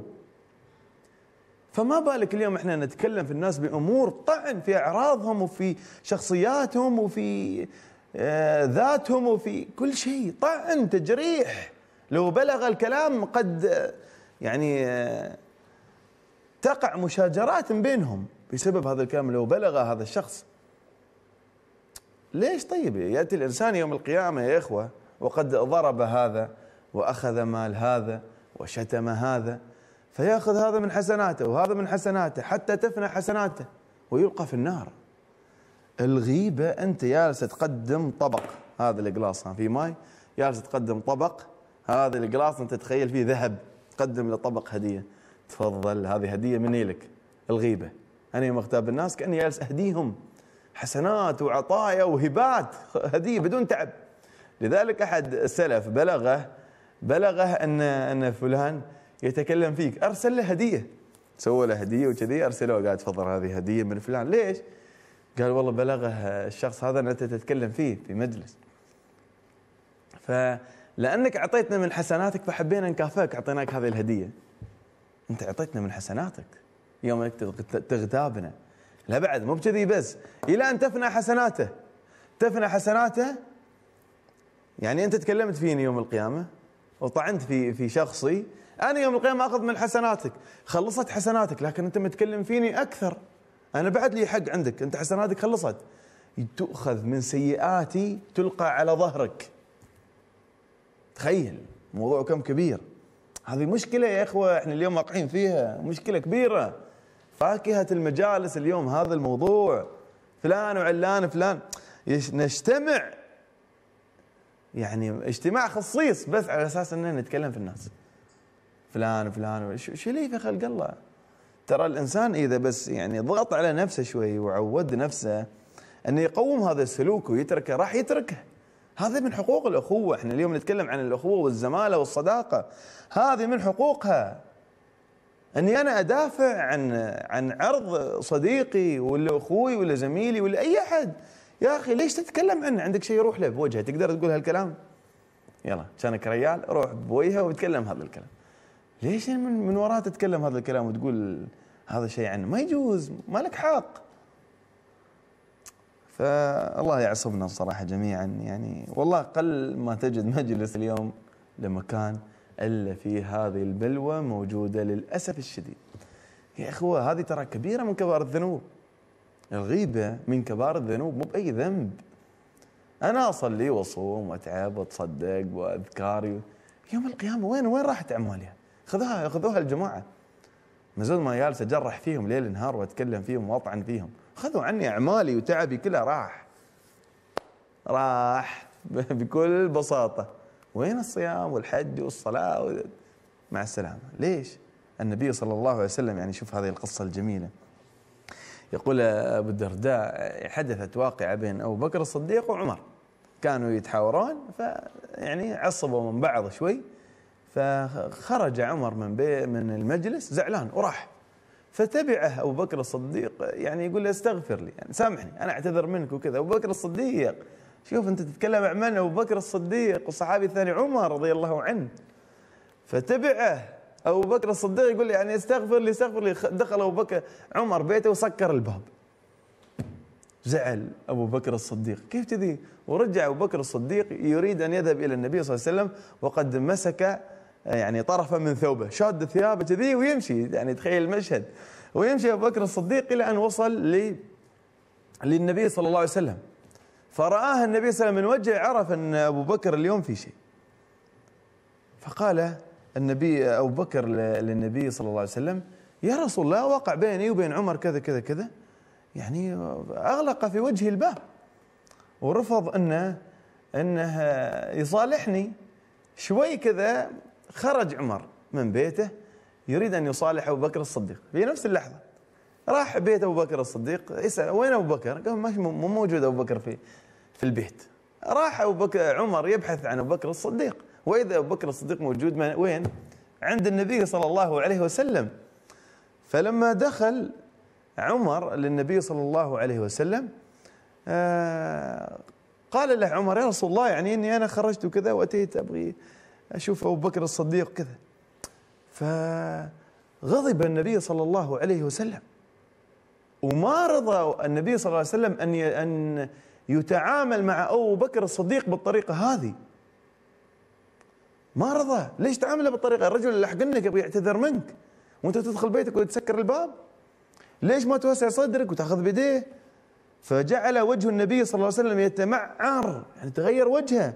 فما بالك اليوم إحنا نتكلم في الناس بأمور طعن في أعراضهم وفي شخصياتهم وفي آه ذاتهم وفي كل شيء. طعن تجريح. لو بلغ الكلام قد آه يعني آه تقع مشاجرات بينهم بسبب هذا الكلام. لو بلغ هذا الشخص ليش طيب؟ يأتي الإنسان يوم القيامة يا إخوة وقد ضرب هذا وأخذ مال هذا وشتم هذا فيأخذ هذا من حسناته وهذا من حسناته حتى تفنى حسناته ويلقى في النار. الغيبة أنت جالس تقدم طبق هذا القلاص في ماي؟ جالس تقدم طبق هذا القلاص أنت تخيل فيه ذهب تقدم له طبق هدية. تفضل هذه هدية مني لك. الغيبة. أنا يوم اغتاب الناس كأني جالس أهديهم. حسنات وعطايا وهبات هديه بدون تعب. لذلك أحد السلف بلغه بلغه ان أن فلان يتكلم فيك. أرسل له هدية. سوى له هدية وكذي ارسلوه قال تفضل هذه هدية من فلان. ليش؟ قال والله بلغه الشخص هذا أن أنت تتكلم فيه في مجلس. فلانك أعطيتنا من حسناتك فحبينا نكافئك أعطيناك هذه الهدية. أنت أعطيتنا من حسناتك. يوم تغتابنا. لا بعد مو بكذي بس. إلى أن تفنى حسناته. تفنى حسناته يعني أنت تكلمت فيني يوم القيامة وطعنت في في شخصي أنا يوم القيامة أخذ من حسناتك. خلصت حسناتك لكن أنت متكلم فيني أكثر. أنا بعد لي حق عندك. أنت حسناتك خلصت. تؤخذ من سيئاتي تلقى على ظهرك. تخيل موضوع كم كبير. هذه مشكلة يا إخوة إحنا اليوم واقعين فيها. مشكلة كبيرة. فاكهة المجالس اليوم هذا الموضوع. فلان وعلان فلان نجتمع. يعني اجتماع خصيص بس على أساس إننا نتكلم في الناس. فلان فلان شو لي في خلق الله؟ ترى الإنسان إذا بس يعني ضغط على نفسه شوي وعود نفسه إنه يقوم هذا السلوك ويتركه راح يتركه. هذا من حقوق الأخوة. إحنا اليوم نتكلم عن الأخوة والزمالة والصداقة. هذه من حقوقها. أني أنا أدافع عن عن عرض صديقي ولا أخوي ولا زميلي ولا أي أحد. يا أخي ليش تتكلم عنه؟ عندك شيء يروح له بوجهه تقدر تقول هالكلام؟ يلا كانك ريال روح بوجهه وتكلم هذا الكلام. ليش من من وراه تتكلم هذا الكلام وتقول هذا الشيء عنه؟ ما يجوز ما لك حق. فالله يعصمنا الصراحه جميعا يعني والله قل ما تجد مجلس اليوم لمكان الا في هذه البلوى موجودة للأسف الشديد. يا إخوة هذه ترى كبيرة من كبار الذنوب. الغيبة من كبار الذنوب مو بأي ذنب. أنا أصلي وأصوم وأتعب وأتصدق واذكاري يوم القيامة وين وين راحت اعمالها؟ خذوها خذوها الجماعة. ما زلت ما جالس أجرح فيهم ليل نهار وأتكلم فيهم وأطعن فيهم، خذوا عني أعمالي وتعبي كلها راح. راح بكل بساطة. وين الصيام والحج والصلاة مع السلامة. ليش؟ النبي صلى الله عليه وسلم يعني شوف هذه القصة الجميلة. يقول أبو الدرداء حدثت واقعة بين أبو بكر الصديق وعمر. كانوا يتحاورون فيعني عصبوا من بعض شوي فخرج عمر من من المجلس زعلان وراح. فتبعه أبو بكر الصديق يعني يقول له استغفر لي يعني سامحني أنا أعتذر منك وكذا. أبو بكر الصديق شوف انت تتكلم عن أبو بكر الصديق والصحابي الثاني عمر رضي الله عنه. فتبعه أبو بكر الصديق يقول يعني استغفر لي استغفر لي. دخل أبو بكر عمر بيته وسكر الباب. زعل أبو بكر الصديق. كيف كذي ورجع أبو بكر الصديق يريد أن يذهب إلى النبي صلى الله عليه وسلم وقد مسك يعني طرفا من ثوبه. شاد ثيابه كذي ويمشي. يعني تخيل المشهد. ويمشي أبو بكر الصديق إلى أن وصل ل للنبي صلى الله عليه وسلم. فرآه النبي صلى الله عليه وسلم من وجهه عرف أن أبو بكر اليوم في شيء. فقال النبي أبو بكر للنبي صلى الله عليه وسلم يا رسول الله وقع بيني وبين عمر كذا كذا كذا. يعني أغلق في وجهي الباب ورفض أنه أنه يصالحني. شوي كذا خرج عمر من بيته يريد أن يصالح أبو بكر الصديق. في نفس اللحظة. راح بيت أبو بكر الصديق يسأل وين أبو بكر؟ قال ماشي مو موجود أبو بكر في في البيت. راح أبو بكر عمر يبحث عن أبو بكر الصديق. وإذا أبو بكر الصديق موجود وين؟ عند النبي صلى الله عليه وسلم. فلما دخل عمر للنبي صلى الله عليه وسلم آه قال له عمر يا رسول الله يعني إني أنا خرجت وكذا وأتيت أبغي أشوف أبو بكر الصديق كذا. فغضب النبي صلى الله عليه وسلم. وما رضى النبي صلى الله عليه وسلم أن أن يتعامل مع أبو بكر الصديق بالطريقة هذه. ما رضى. ليش تعامله بالطريقة؟ الرجل اللي حقنك يبغى يعتذر منك. وأنت تدخل بيتك وتسكر الباب. ليش ما توسع صدرك وتأخذ بيديه؟ فجعل وجه النبي صلى الله عليه وسلم يتمعر يعني تغير وجهه.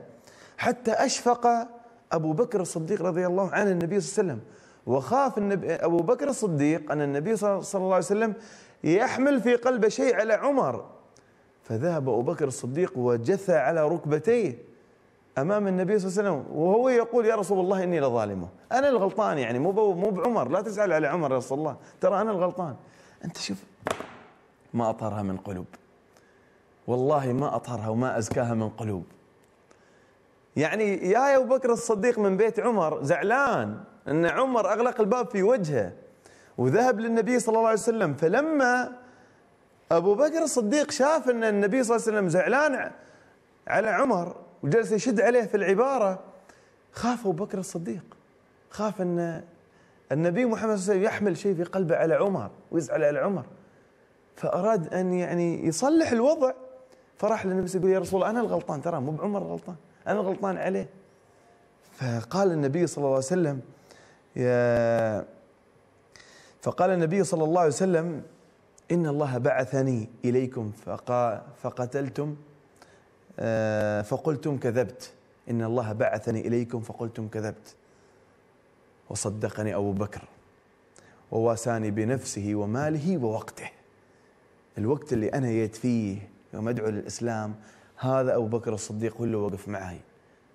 حتى أشفق أبو بكر الصديق رضي الله عنه النبي صلى الله عليه وسلم. وخاف النبي أبو بكر الصديق أن النبي صلى الله عليه وسلم يحمل في قلبه شيء على عمر. فذهب أبو بكر الصديق وجثى على ركبتيه أمام النبي صلى الله عليه وسلم وهو يقول يا رسول الله إني لظالمه. أنا الغلطان يعني مو مو بعمر. لا تزعل على عمر يا رسول الله. ترى أنا الغلطان. أنت شوف ما أطهرها من قلوب. والله ما أطهرها وما أزكاها من قلوب. يعني يا أبو بكر الصديق من بيت عمر زعلان إن عمر أغلق الباب في وجهه. وذهب للنبي صلى الله عليه وسلم. فلما أبو بكر الصديق شاف أن النبي صلى الله عليه وسلم زعلان على عمر وجلس يشد عليه في العبارة خاف أبو بكر الصديق. خاف أن النبي محمد صلى الله عليه وسلم يحمل شيء في قلبه على عمر ويزعل على عمر. فأراد أن يعني يصلح الوضع فراح للنبي يقول يا رسول أنا الغلطان ترى مو بعمر الغلطان أنا الغلطان عليه. فقال النبي صلى الله عليه وسلم يا فقال النبي صلى الله عليه وسلم إن الله بعثني إليكم فقتلتم آه، فقلتم كذبت. إن الله بعثني إليكم فقلتم كذبت. وصدقني أبو بكر وواساني بنفسه وماله ووقته. الوقت اللي أنا جيت فيه يوم أدعو للإسلام هذا أبو بكر الصديق هو اللي وقف معي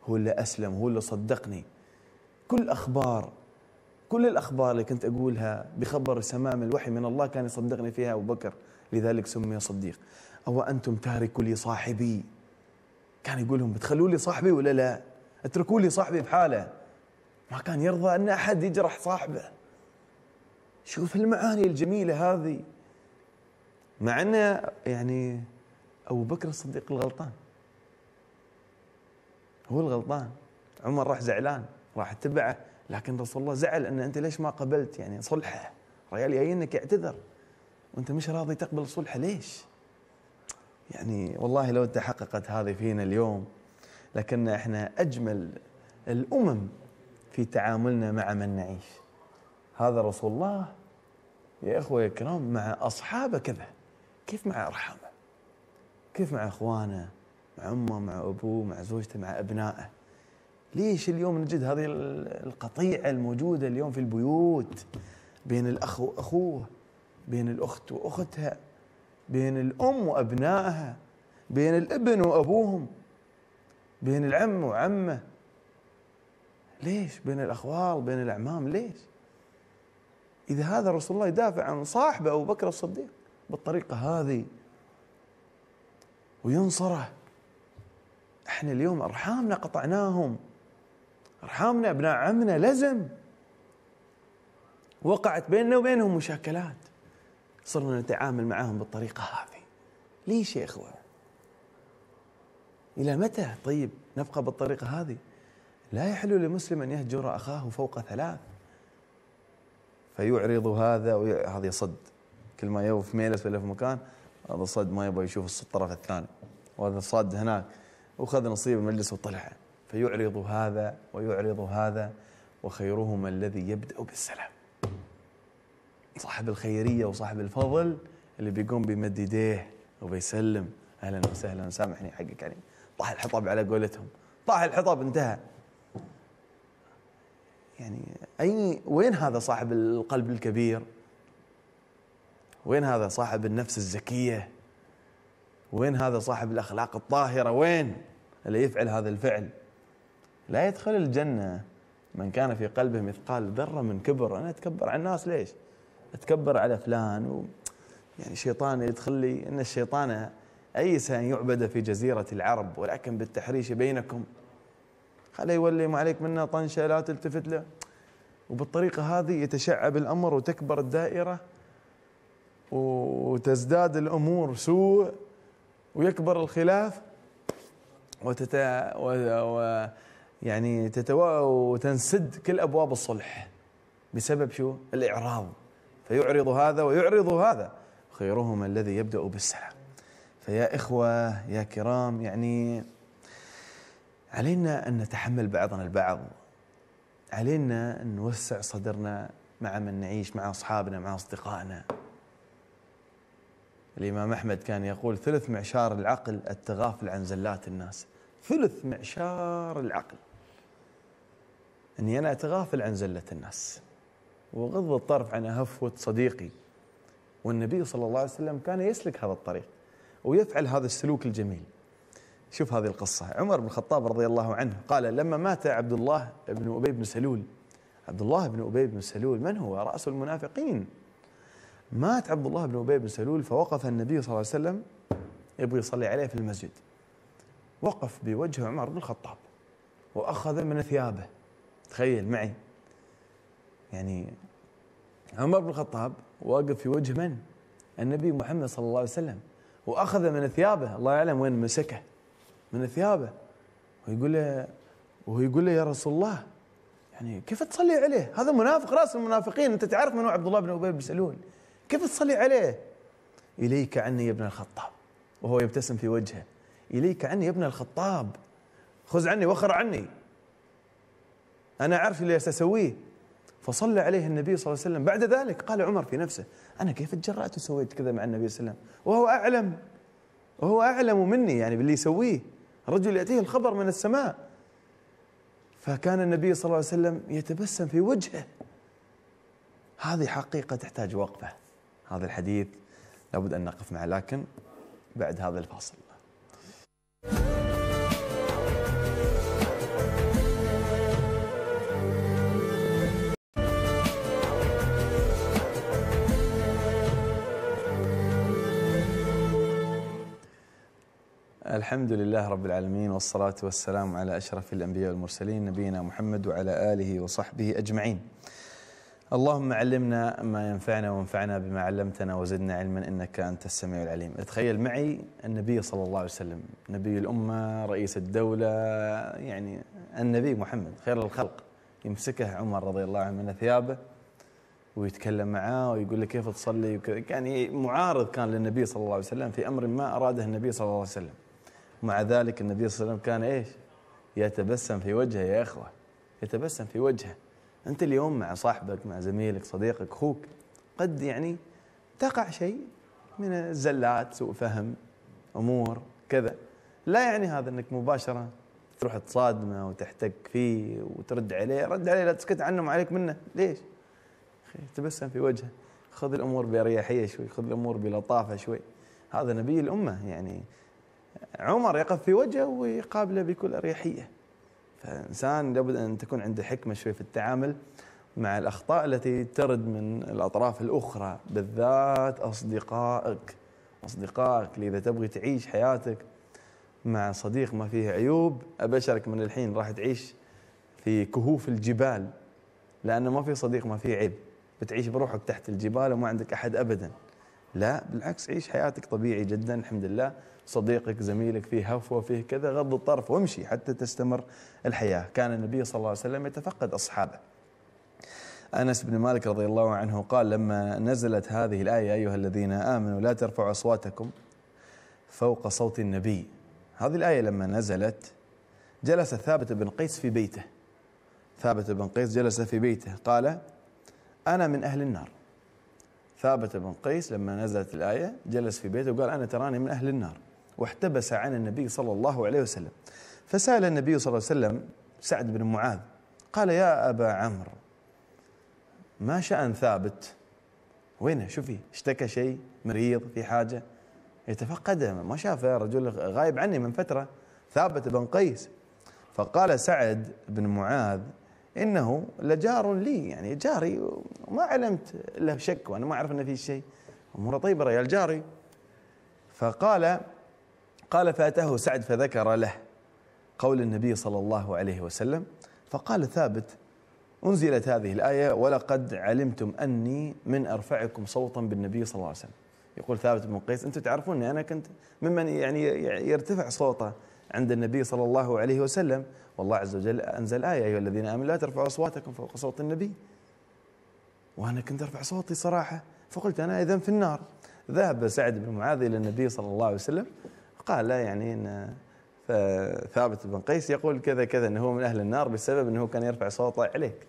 هو اللي أسلم هو اللي صدقني. كل أخبار كل الأخبار اللي كنت أقولها بخبر سمام الوحي من الله كان يصدقني فيها أبو بكر لذلك سمي صديق. أو أنتم تاركوا لي صاحبي؟ كان يقول لهم بتخلوا لي صاحبي ولا لا؟ اتركوا لي صاحبي بحاله. ما كان يرضى أن أحد يجرح صاحبه. شوف المعاني الجميلة هذه. مع أنه يعني أبو بكر الصديق الغلطان. هو الغلطان. عمر راح زعلان راح اتبعه لكن رسول الله زعل أن أنت ليش ما قبلت؟ يعني صلحه. ريال جايينك يعتذر وأنت مش راضي تقبل صلحه ليش؟ يعني والله لو تحققت هذه فينا اليوم لكن إحنا أجمل الأمم في تعاملنا مع من نعيش. هذا رسول الله يا إخوة يا كرام مع أصحابه كذا. كيف مع أرحامه؟ كيف مع إخوانه؟ مع أمه مع أبوه مع زوجته مع أبنائه؟ ليش اليوم نجد هذه القطيعة الموجودة اليوم في البيوت بين الأخ وأخوه بين الأخت وأختها بين الأم وأبنائها بين الابن وأبوهم بين العم وعمه. ليش بين الأخوال بين الأعمام؟ ليش؟ إذا هذا رسول الله يدافع عن صاحبه أبو بكر الصديق بالطريقة هذه وينصره إحنا اليوم أرحامنا قطعناهم. أرحامنا أبناء عمنا لزم. وقعت بيننا وبينهم مشاكلات. صرنا نتعامل معهم بالطريقة هذه. ليش يا إخوة؟ إلى متى؟ طيب نبقى بالطريقة هذه؟ لا يحل لمسلم أن يهجر أخاه فوق ثلاث. فيعرض هذا هذا صد. كل ما يوف ميلس ولا في مكان هذا صد ما يبغى يشوف الطرف الثاني. وهذا صاد هناك. وخذ نصيب المجلس وطلع فيعرض هذا ويعرض هذا وخيرهما الذي يبدأ بالسلام. صاحب الخيرية وصاحب الفضل اللي بيقوم بمد يديه وبيسلم. أهلا وسهلا. سامحني حقك يعني. طاح الحطب على قولتهم. طاح الحطب انتهى. يعني أي وين هذا صاحب القلب الكبير؟ وين هذا صاحب النفس الزكية؟ وين هذا صاحب الأخلاق الطاهرة؟ وين اللي يفعل هذا الفعل؟ لا يدخل الجنة من كان في قلبه مثقال ذرة من كبر. أنا أتكبر على الناس ليش؟ أتكبر على فلان و... يعني شيطان يدخل لي. إن الشيطان ايس ان يعبد في جزيرة العرب ولكن بالتحريش بينكم. خليه يولي ما عليك منه طنشة لا تلتفت له. وبالطريقة هذه يتشعب الأمر وتكبر الدائرة وتزداد الأمور سوء ويكبر الخلاف وتت و... يعني تتوا وتنسد كل أبواب الصلح. بسبب شو؟ الإعراض. فيعرض هذا ويعرض هذا. خيرهما الذي يبدأ بالسلام. فيا إخوة يا كرام يعني علينا أن نتحمل بعضنا البعض. علينا أن نوسع صدرنا مع من نعيش مع أصحابنا مع أصدقائنا. الإمام أحمد كان يقول ثلث معشار العقل التغافل عن زلات الناس. ثلث معشار العقل. أني أنا أتغافل عن زلة الناس وغض الطرف عن هفوه صديقي. والنبي صلى الله عليه وسلم كان يسلك هذا الطريق ويفعل هذا السلوك الجميل. شوف هذه القصة. عمر بن الخطاب رضي الله عنه قال لما مات عبد الله بن أبي بن سلول عبد الله بن أبي بن سلول من هو؟ رأس المنافقين. مات عبد الله بن أبي بن سلول فوقف النبي صلى الله عليه وسلم يبغى يصلي عليه في المسجد. وقف بوجه عمر بن الخطاب وأخذ من ثيابه. تخيل معي. يعني عمر بن الخطاب واقف في وجه من؟ النبي محمد صلى الله عليه وسلم. وأخذ من ثيابه الله يعلم وين مسكه. من ثيابه. ويقول له وهو يقول له يا رسول الله يعني كيف تصلي عليه؟ هذا منافق رأس المنافقين. أنت تعرف من هو؟ عبد الله بن أبي بن سلول كيف تصلي عليه؟ إليك عني يا ابن الخطاب. وهو يبتسم في وجهه. إليك عني يا ابن الخطاب. خذ عني وخر عني. أنا أعرف اللي أسويه. فصلى عليه النبي صلى الله عليه وسلم. بعد ذلك قال عمر في نفسه أنا كيف تجرأت وسويت كذا مع النبي صلى الله عليه وسلم؟ وهو أعلم. وهو أعلم مني يعني باللي يسويه. رجل يأتيه الخبر من السماء. فكان النبي صلى الله عليه وسلم يتبسم في وجهه. هذه حقيقة تحتاج وقفة. هذا الحديث لابد أن نقف معه لكن بعد هذا الفاصل. الحمد لله رب العالمين والصلاة والسلام على أشرف الأنبياء والمرسلين نبينا محمد وعلى آله وصحبه أجمعين. اللهم علمنا ما ينفعنا وانفعنا بما علمتنا وزدنا علما إنك أنت السميع العليم. تخيل معي النبي صلى الله عليه وسلم نبي الأمة رئيس الدولة يعني النبي محمد خير الخلق. يمسكه عمر رضي الله عنه من ثيابه ويتكلم معاه ويقول له كيف تصلي؟ وكذا يعني معارض كان للنبي صلى الله عليه وسلم في أمر ما أراده النبي صلى الله عليه وسلم. مع ذلك النبي صلى الله عليه وسلم كان إيش؟ يتبسم في وجهه يا إخوة. يتبسم في وجهه. أنت اليوم مع صاحبك مع زميلك صديقك أخوك قد يعني تقع شيء من الزلات سوء فهم أمور كذا. لا يعني هذا إنك مباشرة تروح تصادمه وتحتك فيه وترد عليه. رد عليه لا تسكت عنه ما عليك منه. ليش؟ تبسم في وجهه. خذ الأمور باريحيه شوي خذ الأمور بلطافة شوي. هذا نبي الأمة يعني. عمر يقف في وجهه ويقابله بكل أريحية. فإنسان لابد أن تكون عنده حكمة شوي في التعامل مع الأخطاء التي ترد من الأطراف الأخرى بالذات أصدقائك. أصدقائك إذا تبغي تعيش حياتك مع صديق ما فيه عيوب أبشرك من الحين راح تعيش في كهوف الجبال لأنه ما في صديق ما فيه عيب. بتعيش بروحك تحت الجبال وما عندك أحد ابدا. لا بالعكس عيش حياتك طبيعي جدا الحمد لله. صديقك زميلك فيه هفوة فيه كذا غض الطرف وامشي حتى تستمر الحياة. كان النبي صلى الله عليه وسلم يتفقد أصحابه. أنس بن مالك رضي الله عنه قال لما نزلت هذه الآية أيها الذين آمنوا لا ترفعوا أصواتكم فوق صوت النبي. هذه الآية لما نزلت جلس ثابت بن قيس في بيته. ثابت بن قيس جلس في بيته قال أنا من أهل النار. ثابت بن قيس لما نزلت الآية جلس في بيته وقال أنا تراني من أهل النار واحتبس عن النبي صلى الله عليه وسلم. فسأل النبي صلى الله عليه وسلم سعد بن معاذ قال يا أبا عمرو ما شأن ثابت؟ وينه؟ شوفي اشتكى شيء؟ مريض؟ في حاجة؟ يتفقده ما شافه رجل غايب عني من فترة ثابت بن قيس. فقال سعد بن معاذ إنه لجار لي يعني جاري وما علمت له شك وأنا ما أعرف أنه في شيء. أموره طيبة ريال جاري. فقال قال فأتاه سعد فذكر له قول النبي صلى الله عليه وسلم. فقال ثابت أنزلت هذه الآية ولقد علمتم أني من أرفعكم صوتا بالنبي صلى الله عليه وسلم. يقول ثابت بن قيس أنتم تعرفون أني أنا كنت ممن يعني يرتفع صوته عند النبي صلى الله عليه وسلم. والله عز وجل أنزل آية أيها الذين آمنوا لا ترفعوا أصواتكم فوق صوت النبي. وأنا كنت أرفع صوتي صراحة فقلت أنا إذا في النار. ذهب سعد بن معاذ إلى النبي صلى الله عليه وسلم قال لا يعني إن فثابت بن قيس يقول كذا كذا هو من أهل النار بسبب إنه كان يرفع صوته عليك.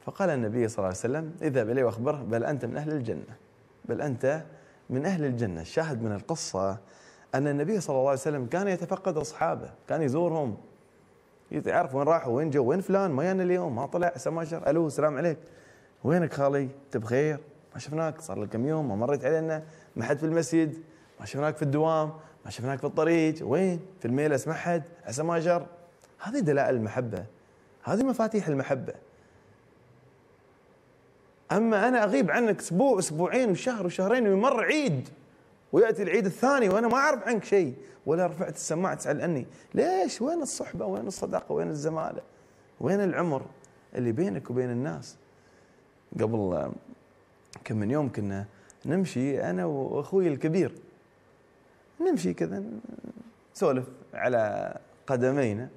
فقال النبي صلى الله عليه وسلم اذهب إليه واخبره بل أنت من أهل الجنة بل أنت من أهل الجنة. الشاهد من القصة أن النبي صلى الله عليه وسلم كان يتفقد أصحابه كان يزورهم. يعرف وين راحوا وين جو وين فلان؟ ما يانا اليوم ما طلع سماشر ألو السلام عليك. وينك خالي؟ انت بخير ما شفناك؟ صار لك كم يوم ما مريت علينا. ما حد في المسجد ما شفناك في الدوام ما شفناك في الطريق. وين؟ في الميلس ما حد عسى ما شر. هذه دلائل المحبة. هذه مفاتيح المحبة. أما أنا أغيب عنك أسبوع أسبوعين وشهر وشهرين ويمر عيد ويأتي العيد الثاني وأنا ما أعرف عنك شيء. ولا رفعت السماعة تسأل ليش؟ وين الصحبة؟ وين الصداقة؟ وين الزمالة؟ وين العمر اللي بينك وبين الناس؟ قبل كم من يوم كنا نمشي أنا وأخوي الكبير. نمشي كذا نسولف على قدمينا.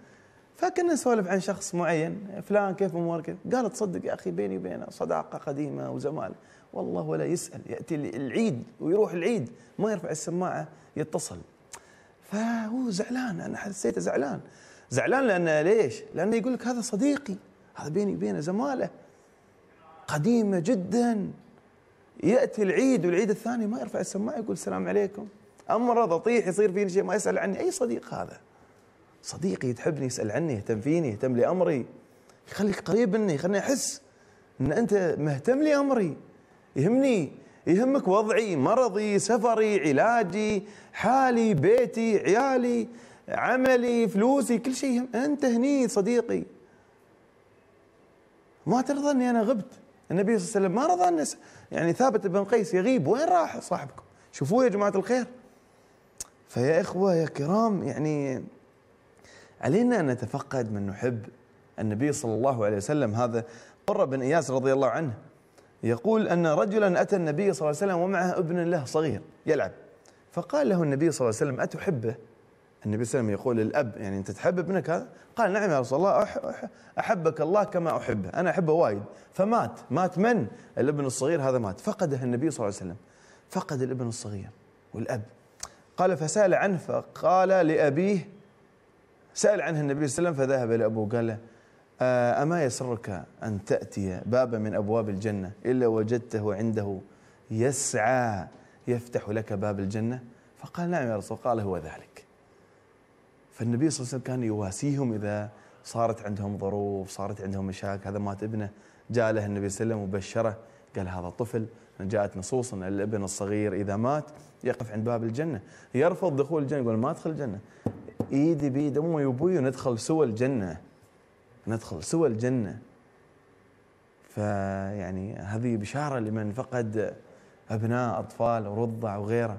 فكنا نسولف عن شخص معين فلان كيف أمورك؟ قال تصدق يا أخي بيني وبينه صداقة قديمة وزمالة. والله ولا يسأل يأتي العيد ويروح العيد ما يرفع السماعة يتصل. فهو زعلان أنا حسيته زعلان. زعلان لأنه ليش؟ لأنه يقول لك هذا صديقي هذا بيني وبينه زمالة قديمة جدا. يأتي العيد والعيد الثاني ما يرفع السماعة يقول السلام عليكم. امرض أطيح يصير فيني شيء؟ ما يسأل عني. أي صديق هذا؟ صديقي تحبني يسأل عني يهتم فيني يهتم لأمري. يخليك قريب مني يخليني أحس إن أنت مهتم لأمري. يهمني. يهمك وضعي مرضي سفري علاجي حالي بيتي عيالي عملي فلوسي كل شيء يهم. أنت هني صديقي. ما ترضى إني أنا غبت. النبي صلى الله عليه وسلم ما رضى الناس يعني ثابت بن قيس يغيب وين راح صاحبكم؟ شوفوه يا جماعة الخير. فيا إخوة يا كرام يعني علينا أن نتفقد من نحب النبي صلى الله عليه وسلم. هذا قرة بن إياس رضي الله عنه. يقول أن رجلا أتى النبي صلى الله عليه وسلم ومعه ابن له صغير يلعب. فقال له النبي صلى الله عليه وسلم أتحبه؟ النبي صلى الله عليه وسلم يقول للأب يعني أنت تحب ابنك هذا؟ قال نعم يا رسول الله أحبك الله كما أحبه. أنا أحبه وايد. فمات. مات من؟ الابن الصغير هذا مات. فقده النبي صلى الله عليه وسلم. فقد الابن الصغير والأب. قال فسأل عنه فقال لأبيه سأل عنه النبي صلى الله عليه وسلم فذهب إلى أبوه قال له أما يسرك أن تأتي بابا من أبواب الجنة إلا وجدته عنده يسعى يفتح لك باب الجنة؟ فقال نعم يا رسول قال هو ذلك. فالنبي صلى الله عليه وسلم كان يواسيهم إذا صارت عندهم ظروف صارت عندهم مشاكل هذا مات ابنه. جاء له النبي صلى الله عليه وسلم وبشره قال هذا طفل. جاءت نصوص إن الابن الصغير إذا مات يقف عند باب الجنة. يرفض دخول الجنة يقول ما أدخل الجنة؟ إيدي بيد امي وابوي وندخل سوى الجنة. ندخل سوى الجنة. فيعني هذه بشارة لمن فقد أبناء أطفال ورضع وغيره.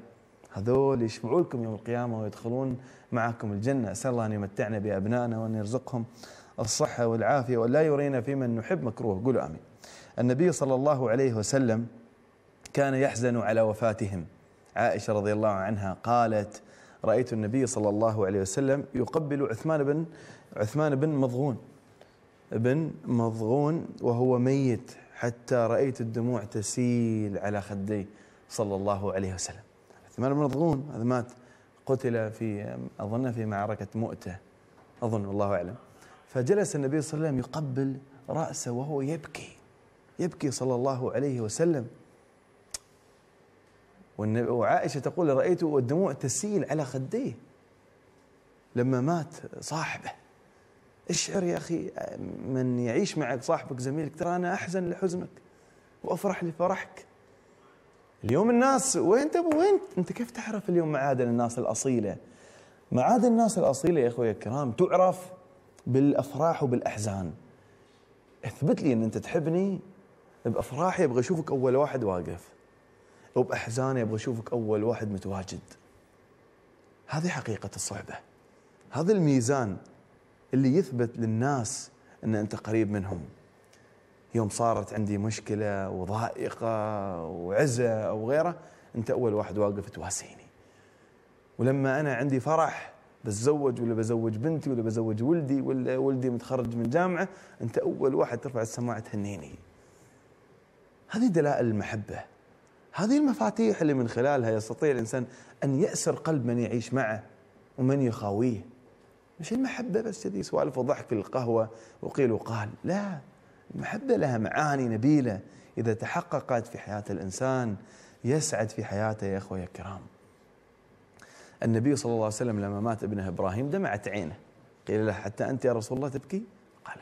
هذول يشفعوا لكم يوم القيامة ويدخلون معكم الجنة. أسأل الله أن يمتعنا بأبنائنا وأن يرزقهم الصحة والعافية ولا يرينا في من نحب مكروه. قولوا آمين. النبي صلى الله عليه وسلم كان يحزن على وفاتهم. عائشة رضي الله عنها قالت رأيت النبي صلى الله عليه وسلم يقبل عثمان بن عثمان بن مضغون. بن مضغون وهو ميت حتى رأيت الدموع تسيل على خديه صلى الله عليه وسلم. عثمان بن مضغون هذا مات. قتل في أظن في معركة مؤتة أظن والله أعلم. فجلس النبي صلى الله عليه وسلم يقبل رأسه وهو يبكي يبكي صلى الله عليه وسلم. وعائشة تقول رأيت والدموع تسيل على خديه. لما مات صاحبه اشعر يا أخي من يعيش معك صاحبك زميلك ترى أنا أحزن لحزنك وأفرح لفرحك. اليوم الناس وين تبو؟ وين؟ أنت كيف تعرف اليوم معادن الناس الأصيلة؟ معادن الناس الأصيلة يا أخوي الكرام تعرف بالأفراح وبالأحزان. اثبت لي أن أنت تحبني بأفراحي أبغى أشوفك أول واحد واقف. وبأحزاني أبغى أشوفك أول واحد متواجد. هذه حقيقة الصحبة هذا الميزان. اللي يثبت للناس أن أنت قريب منهم. يوم صارت عندي مشكلة وضائقة وعزة أو غيره أنت أول واحد واقف تواسيني. ولما أنا عندي فرح بتزوج ولا بزوج بنتي ولا بزوج ولدي ولا ولدي متخرج من جامعة أنت أول واحد ترفع السماعة تهنيني. هذه دلائل المحبة. هذه المفاتيح اللي من خلالها يستطيع الإنسان أن يأسر قلب من يعيش معه ومن يخاويه. مش المحبة بس كذي سوالف وضحك في القهوة وقيل وقال لا المحبة لها معاني نبيلة. إذا تحققت في حياة الإنسان يسعد في حياته يا أخوي الكرام. النبي صلى الله عليه وسلم لما مات ابنه إبراهيم دمعت عينه. قيل له حتى أنت يا رسول الله تبكي؟ قال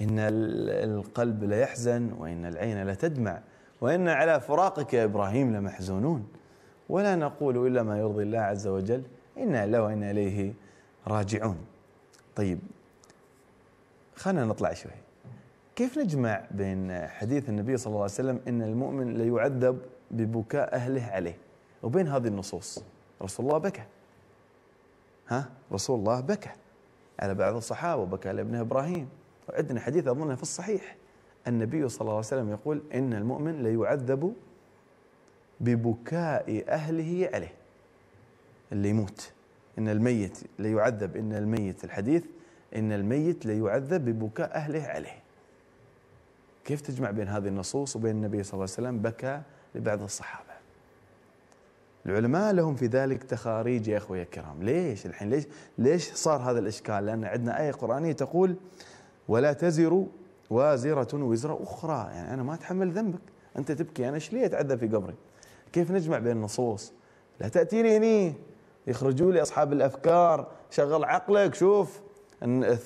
إن القلب ليحزن وإن العين لتدمع وإن على فراقك يا إبراهيم لمحزونون. ولا نقول إلا ما يرضي الله عز وجل. إنا له وإنا إليه راجعون. طيب خلينا نطلع شوي. كيف نجمع بين حديث النبي صلى الله عليه وسلم إن المؤمن ليعذب ببكاء أهله عليه؟ وبين هذه النصوص رسول الله بكى. ها؟ رسول الله بكى. على بعض الصحابة وبكى على ابنه إبراهيم. وعندنا حديث اظنه في الصحيح. النبي صلى الله عليه وسلم يقول إن المؤمن ليعذب ببكاء أهله عليه اللي يموت. إن الميت ليعذب إن الميت الحديث إن الميت ليعذب ببكاء أهله عليه. كيف تجمع بين هذه النصوص وبين النبي صلى الله عليه وسلم بكى لبعض الصحابة؟ العلماء لهم في ذلك تخاريج يا أخوي الكرام. ليش الحين؟ ليش ليش صار هذا الإشكال؟ لأن عندنا آية قرآنية تقول ولا تزر وازرة وزر أخرى. يعني أنا ما أتحمل ذنبك. أنت تبكي أنا إيش ليه أتعذب في قبري؟ كيف نجمع بين النصوص؟ لا تأتيني هني. يخرجوا لي أصحاب الأفكار. شغل عقلك شوف.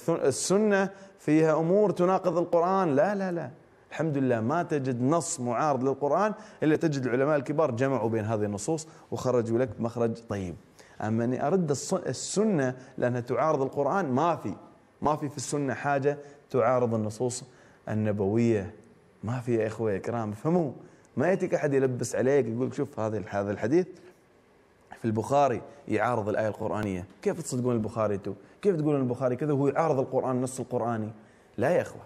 السنة فيها أمور تناقض القرآن. لا لا لا. الحمد لله ما تجد نص معارض للقرآن إلا تجد العلماء الكبار جمعوا بين هذه النصوص وخرجوا لك مخرج طيب. أما أني أرد السنة لأنها تعارض القرآن ما في. ما في في السنة حاجة تعارض النصوص النبوية. ما في يا إخوة الكرام افهموا. ما يأتيك أحد يلبس عليك يقول شوف هذا هذا الحديث. في البخاري يعارض الآية القرآنية. كيف تصدقون البخاري أنتم كيف تقولون البخاري كذا وهو يعارض القرآن النص القرآني لا يا إخوة.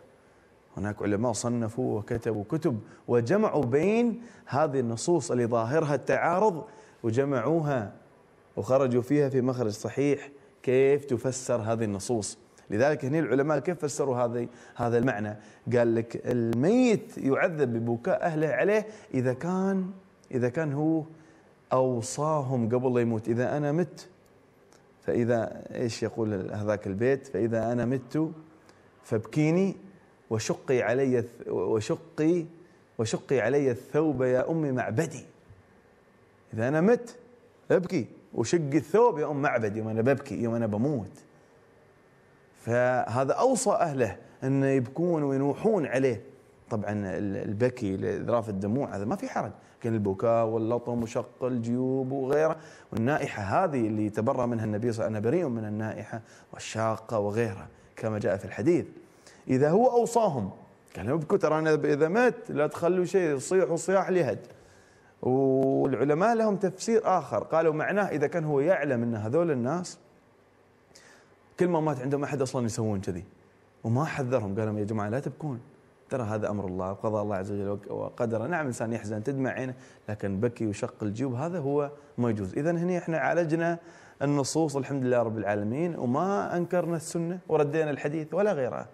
هناك علماء صنفوا وكتبوا كتب وجمعوا بين هذه النصوص اللي ظاهرها التعارض وجمعوها وخرجوا فيها في مخرج صحيح كيف تفسر هذه النصوص. لذلك هنا العلماء كيف فسروا هذا هذا المعنى؟ قال لك الميت يعذب ببكاء أهله عليه إذا كان إذا كان هو أوصاهم قبل لا يموت. إذا أنا مت فإذا إيش يقول هذاك البيت؟ فإذا أنا مت فابكيني وشقي علي وشقي وشقي علي الثوب يا أم معبدي. إذا أنا مت أبكي وشق الثوب يا أم معبدي. يوم أنا ببكي يوم أنا بموت. فهذا أوصى أهله أن يبكون وينوحون عليه. طبعا البكي لإذراف الدموع هذا ما في حرج. كان البكاء واللطم وشق الجيوب وغيره. والنائحة هذه اللي تبرى منها النبي صلى الله عليه وسلم أنا بريء من النائحة والشاقة وغيرها كما جاء في الحديث. إذا هو أوصاهم قال لهم ابكوا ترى أنا إذا مات لا تخلوا شيء يصيح وصياح لهد والعلماء لهم تفسير آخر قالوا معناه إذا كان هو يعلم أن هذول الناس كل ما مات عندهم أحد أصلا يسوون كذي. وما حذرهم قال لهم يا جماعة لا تبكون. ترى هذا أمر الله وقضى الله عز وجل وقدره. نعم الانسان يحزن تدمع عينه لكن بكي وشق الجيوب هذا هو ما يجوز. اذا هنا إحنا عالجنا النصوص الحمد لله رب العالمين وما أنكرنا السنة وردينا الحديث ولا غيره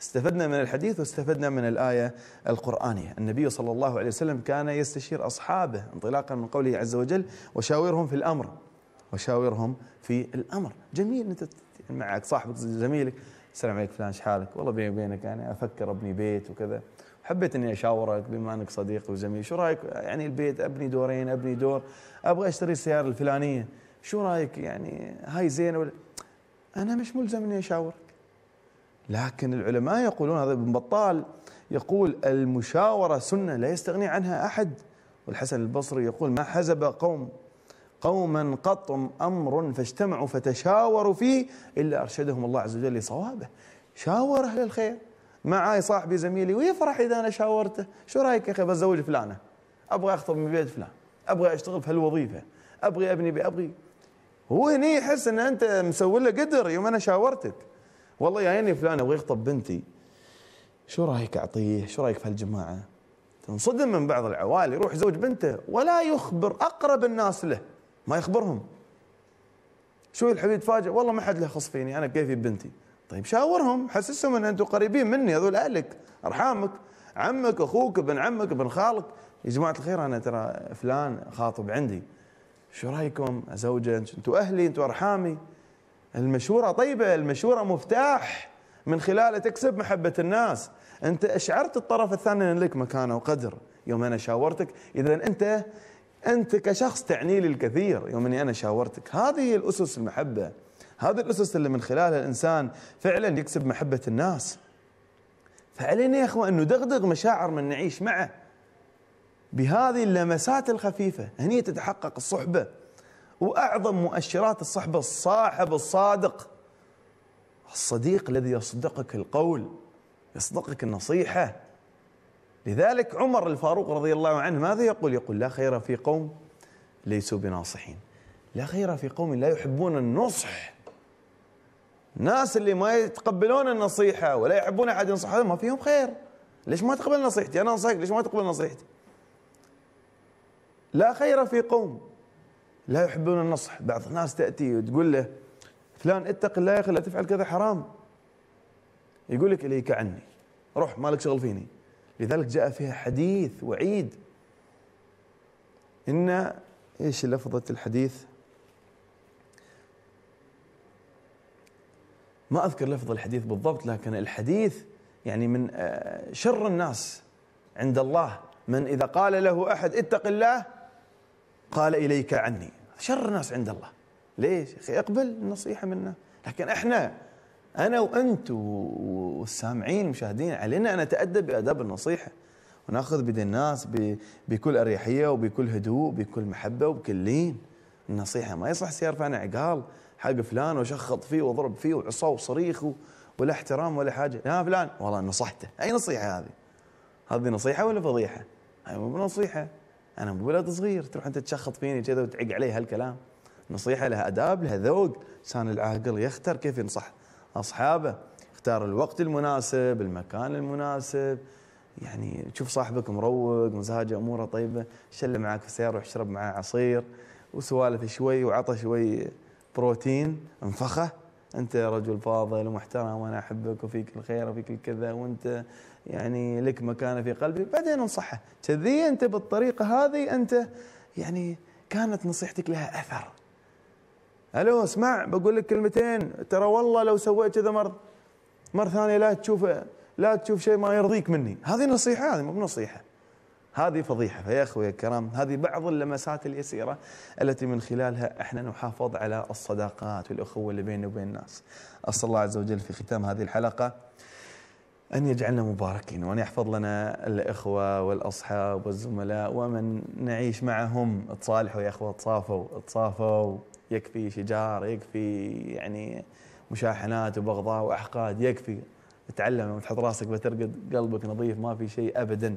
استفدنا من الحديث واستفدنا من الآية القرآنية. النبي صلى الله عليه وسلم كان يستشير أصحابه انطلاقا من قوله عز وجل وشاورهم في الأمر. وشاورهم في الأمر. جميل أنت معك صاحبك زميلك السلام عليك فلان حالك؟ والله بيني وبينك أنا أفكر أبني بيت وكذا. حبيت إني أشاورك بما انك صديقي وزميل شو رأيك؟ يعني البيت أبني دورين أبني دور أبغى أشتري السيارة الفلانية شو رأيك؟ يعني هاي زين ولا؟ أنا مش ملزم إني أشاورك. لكن العلماء يقولون هذا ابن بطال يقول المشاورة سنة لا يستغني عنها أحد. والحسن البصري يقول ما حزب قوم قوما قط أمر فاجتمعوا فتشاوروا فيه إلا أرشدهم الله عز وجل لصوابه. شاور أهل الخير. معاي صاحبي زميلي ويفرح إذا أنا شاورته؟ شو رأيك يا أخي بتزوج فلانة؟ أبغى أخطب من بيت فلان. أبغى أشتغل في هالوظيفة. أبغي أبني أبغي. هو هني يحس إن أنت مسوي له قدر يوم أنا شاورتك. والله يا فلان أبغى يخطب بنتي. شو رأيك أعطيه؟ شو رأيك في هالجماعة؟ تنصدم من بعض العوائل يروح زوج بنته ولا يخبر أقرب الناس له. ما يخبرهم. شوي الحبيب تفاجئ؟ والله ما حد له خص فيني أنا كيفي بنتي طيب شاورهم حسسهم إن أنتم قريبين مني هذول أهلك أرحامك عمك أخوك ابن عمك ابن خالك. يا جماعة الخير أنا ترى فلان خاطب عندي. شو رأيكم؟ أزوجة أنتم أهلي أنتم أرحامي. المشورة طيبة المشورة مفتاح. من خلاله تكسب محبة الناس. أنت أشعرت الطرف الثاني إن لك مكانه وقدر يوم أنا شاورتك اذا أنت أنت كشخص تعني لي الكثير يوم إني أنا شاورتك. هذه هي الأسس المحبة. هذه الأسس اللي من خلالها الإنسان فعلا يكسب محبة الناس. فعلينا يا اخوان انه ندغدغ مشاعر من نعيش معه. بهذه اللمسات الخفيفة هني تتحقق الصحبة. وأعظم مؤشرات الصحبة الصاحب الصادق. الصديق الذي يصدقك القول يصدقك النصيحة. لذلك عمر الفاروق رضي الله عنه ماذا يقول؟ يقول لا خير في قوم ليسوا بناصحين. لا خير في قوم لا يحبون النصح. ناس اللي ما يتقبلون النصيحة ولا يحبون أحد ينصحهم ما فيهم خير. ليش ما تقبل نصيحتي؟ أنا أنصحك ليش ما تقبل نصيحتي؟ لا خير في قوم لا يحبون النصح. بعض الناس تأتي وتقول له فلان اتق الله يا أخي لا تفعل كذا حرام. يقول لك إليك عني. روح مالك شغل فيني. لذلك جاء فيها حديث وعيد. إن إيش لفظة الحديث؟ ما أذكر لفظ الحديث بالضبط لكن الحديث يعني من آه، شر الناس عند الله. من إذا قال له أحد اتق الله قال إليك عني. شر الناس عند الله. ليش؟ أخي؟ اقبل النصيحة منا لكن إحنا أنا وانت والسامعين المشاهدين علينا أن نتادب بأداب النصيحة ونأخذ بيد الناس بكل أريحية وبكل هدوء وبكل محبة وبكل لين. النصيحة ما يصح سير فانا عقال حق فلان وشخط فيه وضرب فيه وعصا وصريخ ولا احترام ولا حاجة. يا فلان والله نصحته أي نصيحة هذه؟ هذه نصيحة ولا فضيحة؟ هاي مو بنصيحة. أنا مو ولد صغير تروح أنت تشخط فيني كذا وتعق علي هالكلام. نصيحة لها أداب لها ذوق. لسان العاقل يختار كيف ينصح. أصحابه. اختار الوقت المناسب المكان المناسب. يعني تشوف صاحبك مروق مزاجه أموره طيبة شله معك في السياره روح اشرب معاه عصير وسوالف شوي وعطى شوي بروتين. انفخه. أنت رجل فاضل ومحترم وأنا أحبك وفيك الخير وفيك الكذا وأنت يعني لك مكانة في قلبي. بعدين انصحه. كذي أنت بالطريقة هذه أنت يعني كانت نصيحتك لها أثر. ألو اسمع بقول لك كلمتين. ترى والله لو سويت كذا مر مرة ثانية لا تشوف لا تشوف شيء ما يرضيك مني. هذه نصيحة هذه مو بنصيحة. هذه فضيحة فيا أخوي الكرام. هذه بعض اللمسات اليسيرة التي من خلالها إحنا نحافظ على الصداقات والأخوة اللي بيننا وبين الناس. أسأل الله عز وجل في ختام هذه الحلقة أن يجعلنا مباركين وأن يحفظ لنا الإخوة والأصحاب والزملاء ومن نعيش معهم تصالحوا يا إخوة تصافوا تصافوا. يكفي شجار يكفي يعني مشاحنات وبغضاء وأحقاد يكفي. تعلم لما تحط راسك بترقد قلبك نظيف ما في شيء ابدا.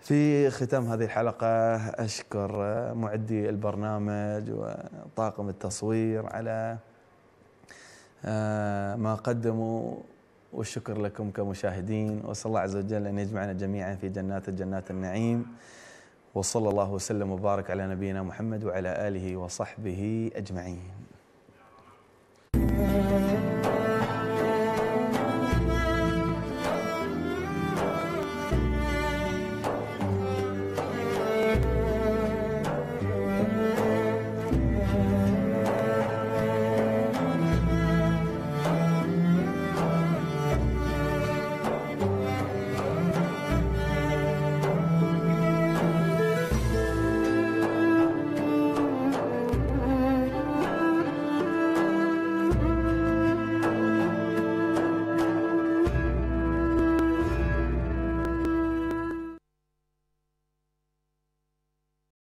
في ختام هذه الحلقة أشكر معدي البرنامج وطاقم التصوير على آه، ما قدموا والشكر لكم كمشاهدين وأسأل الله عز وجل أن يجمعنا جميعا في جنات الجنات النعيم وصلى الله وسلم وبارك على نبينا محمد وعلى آله وصحبه أجمعين.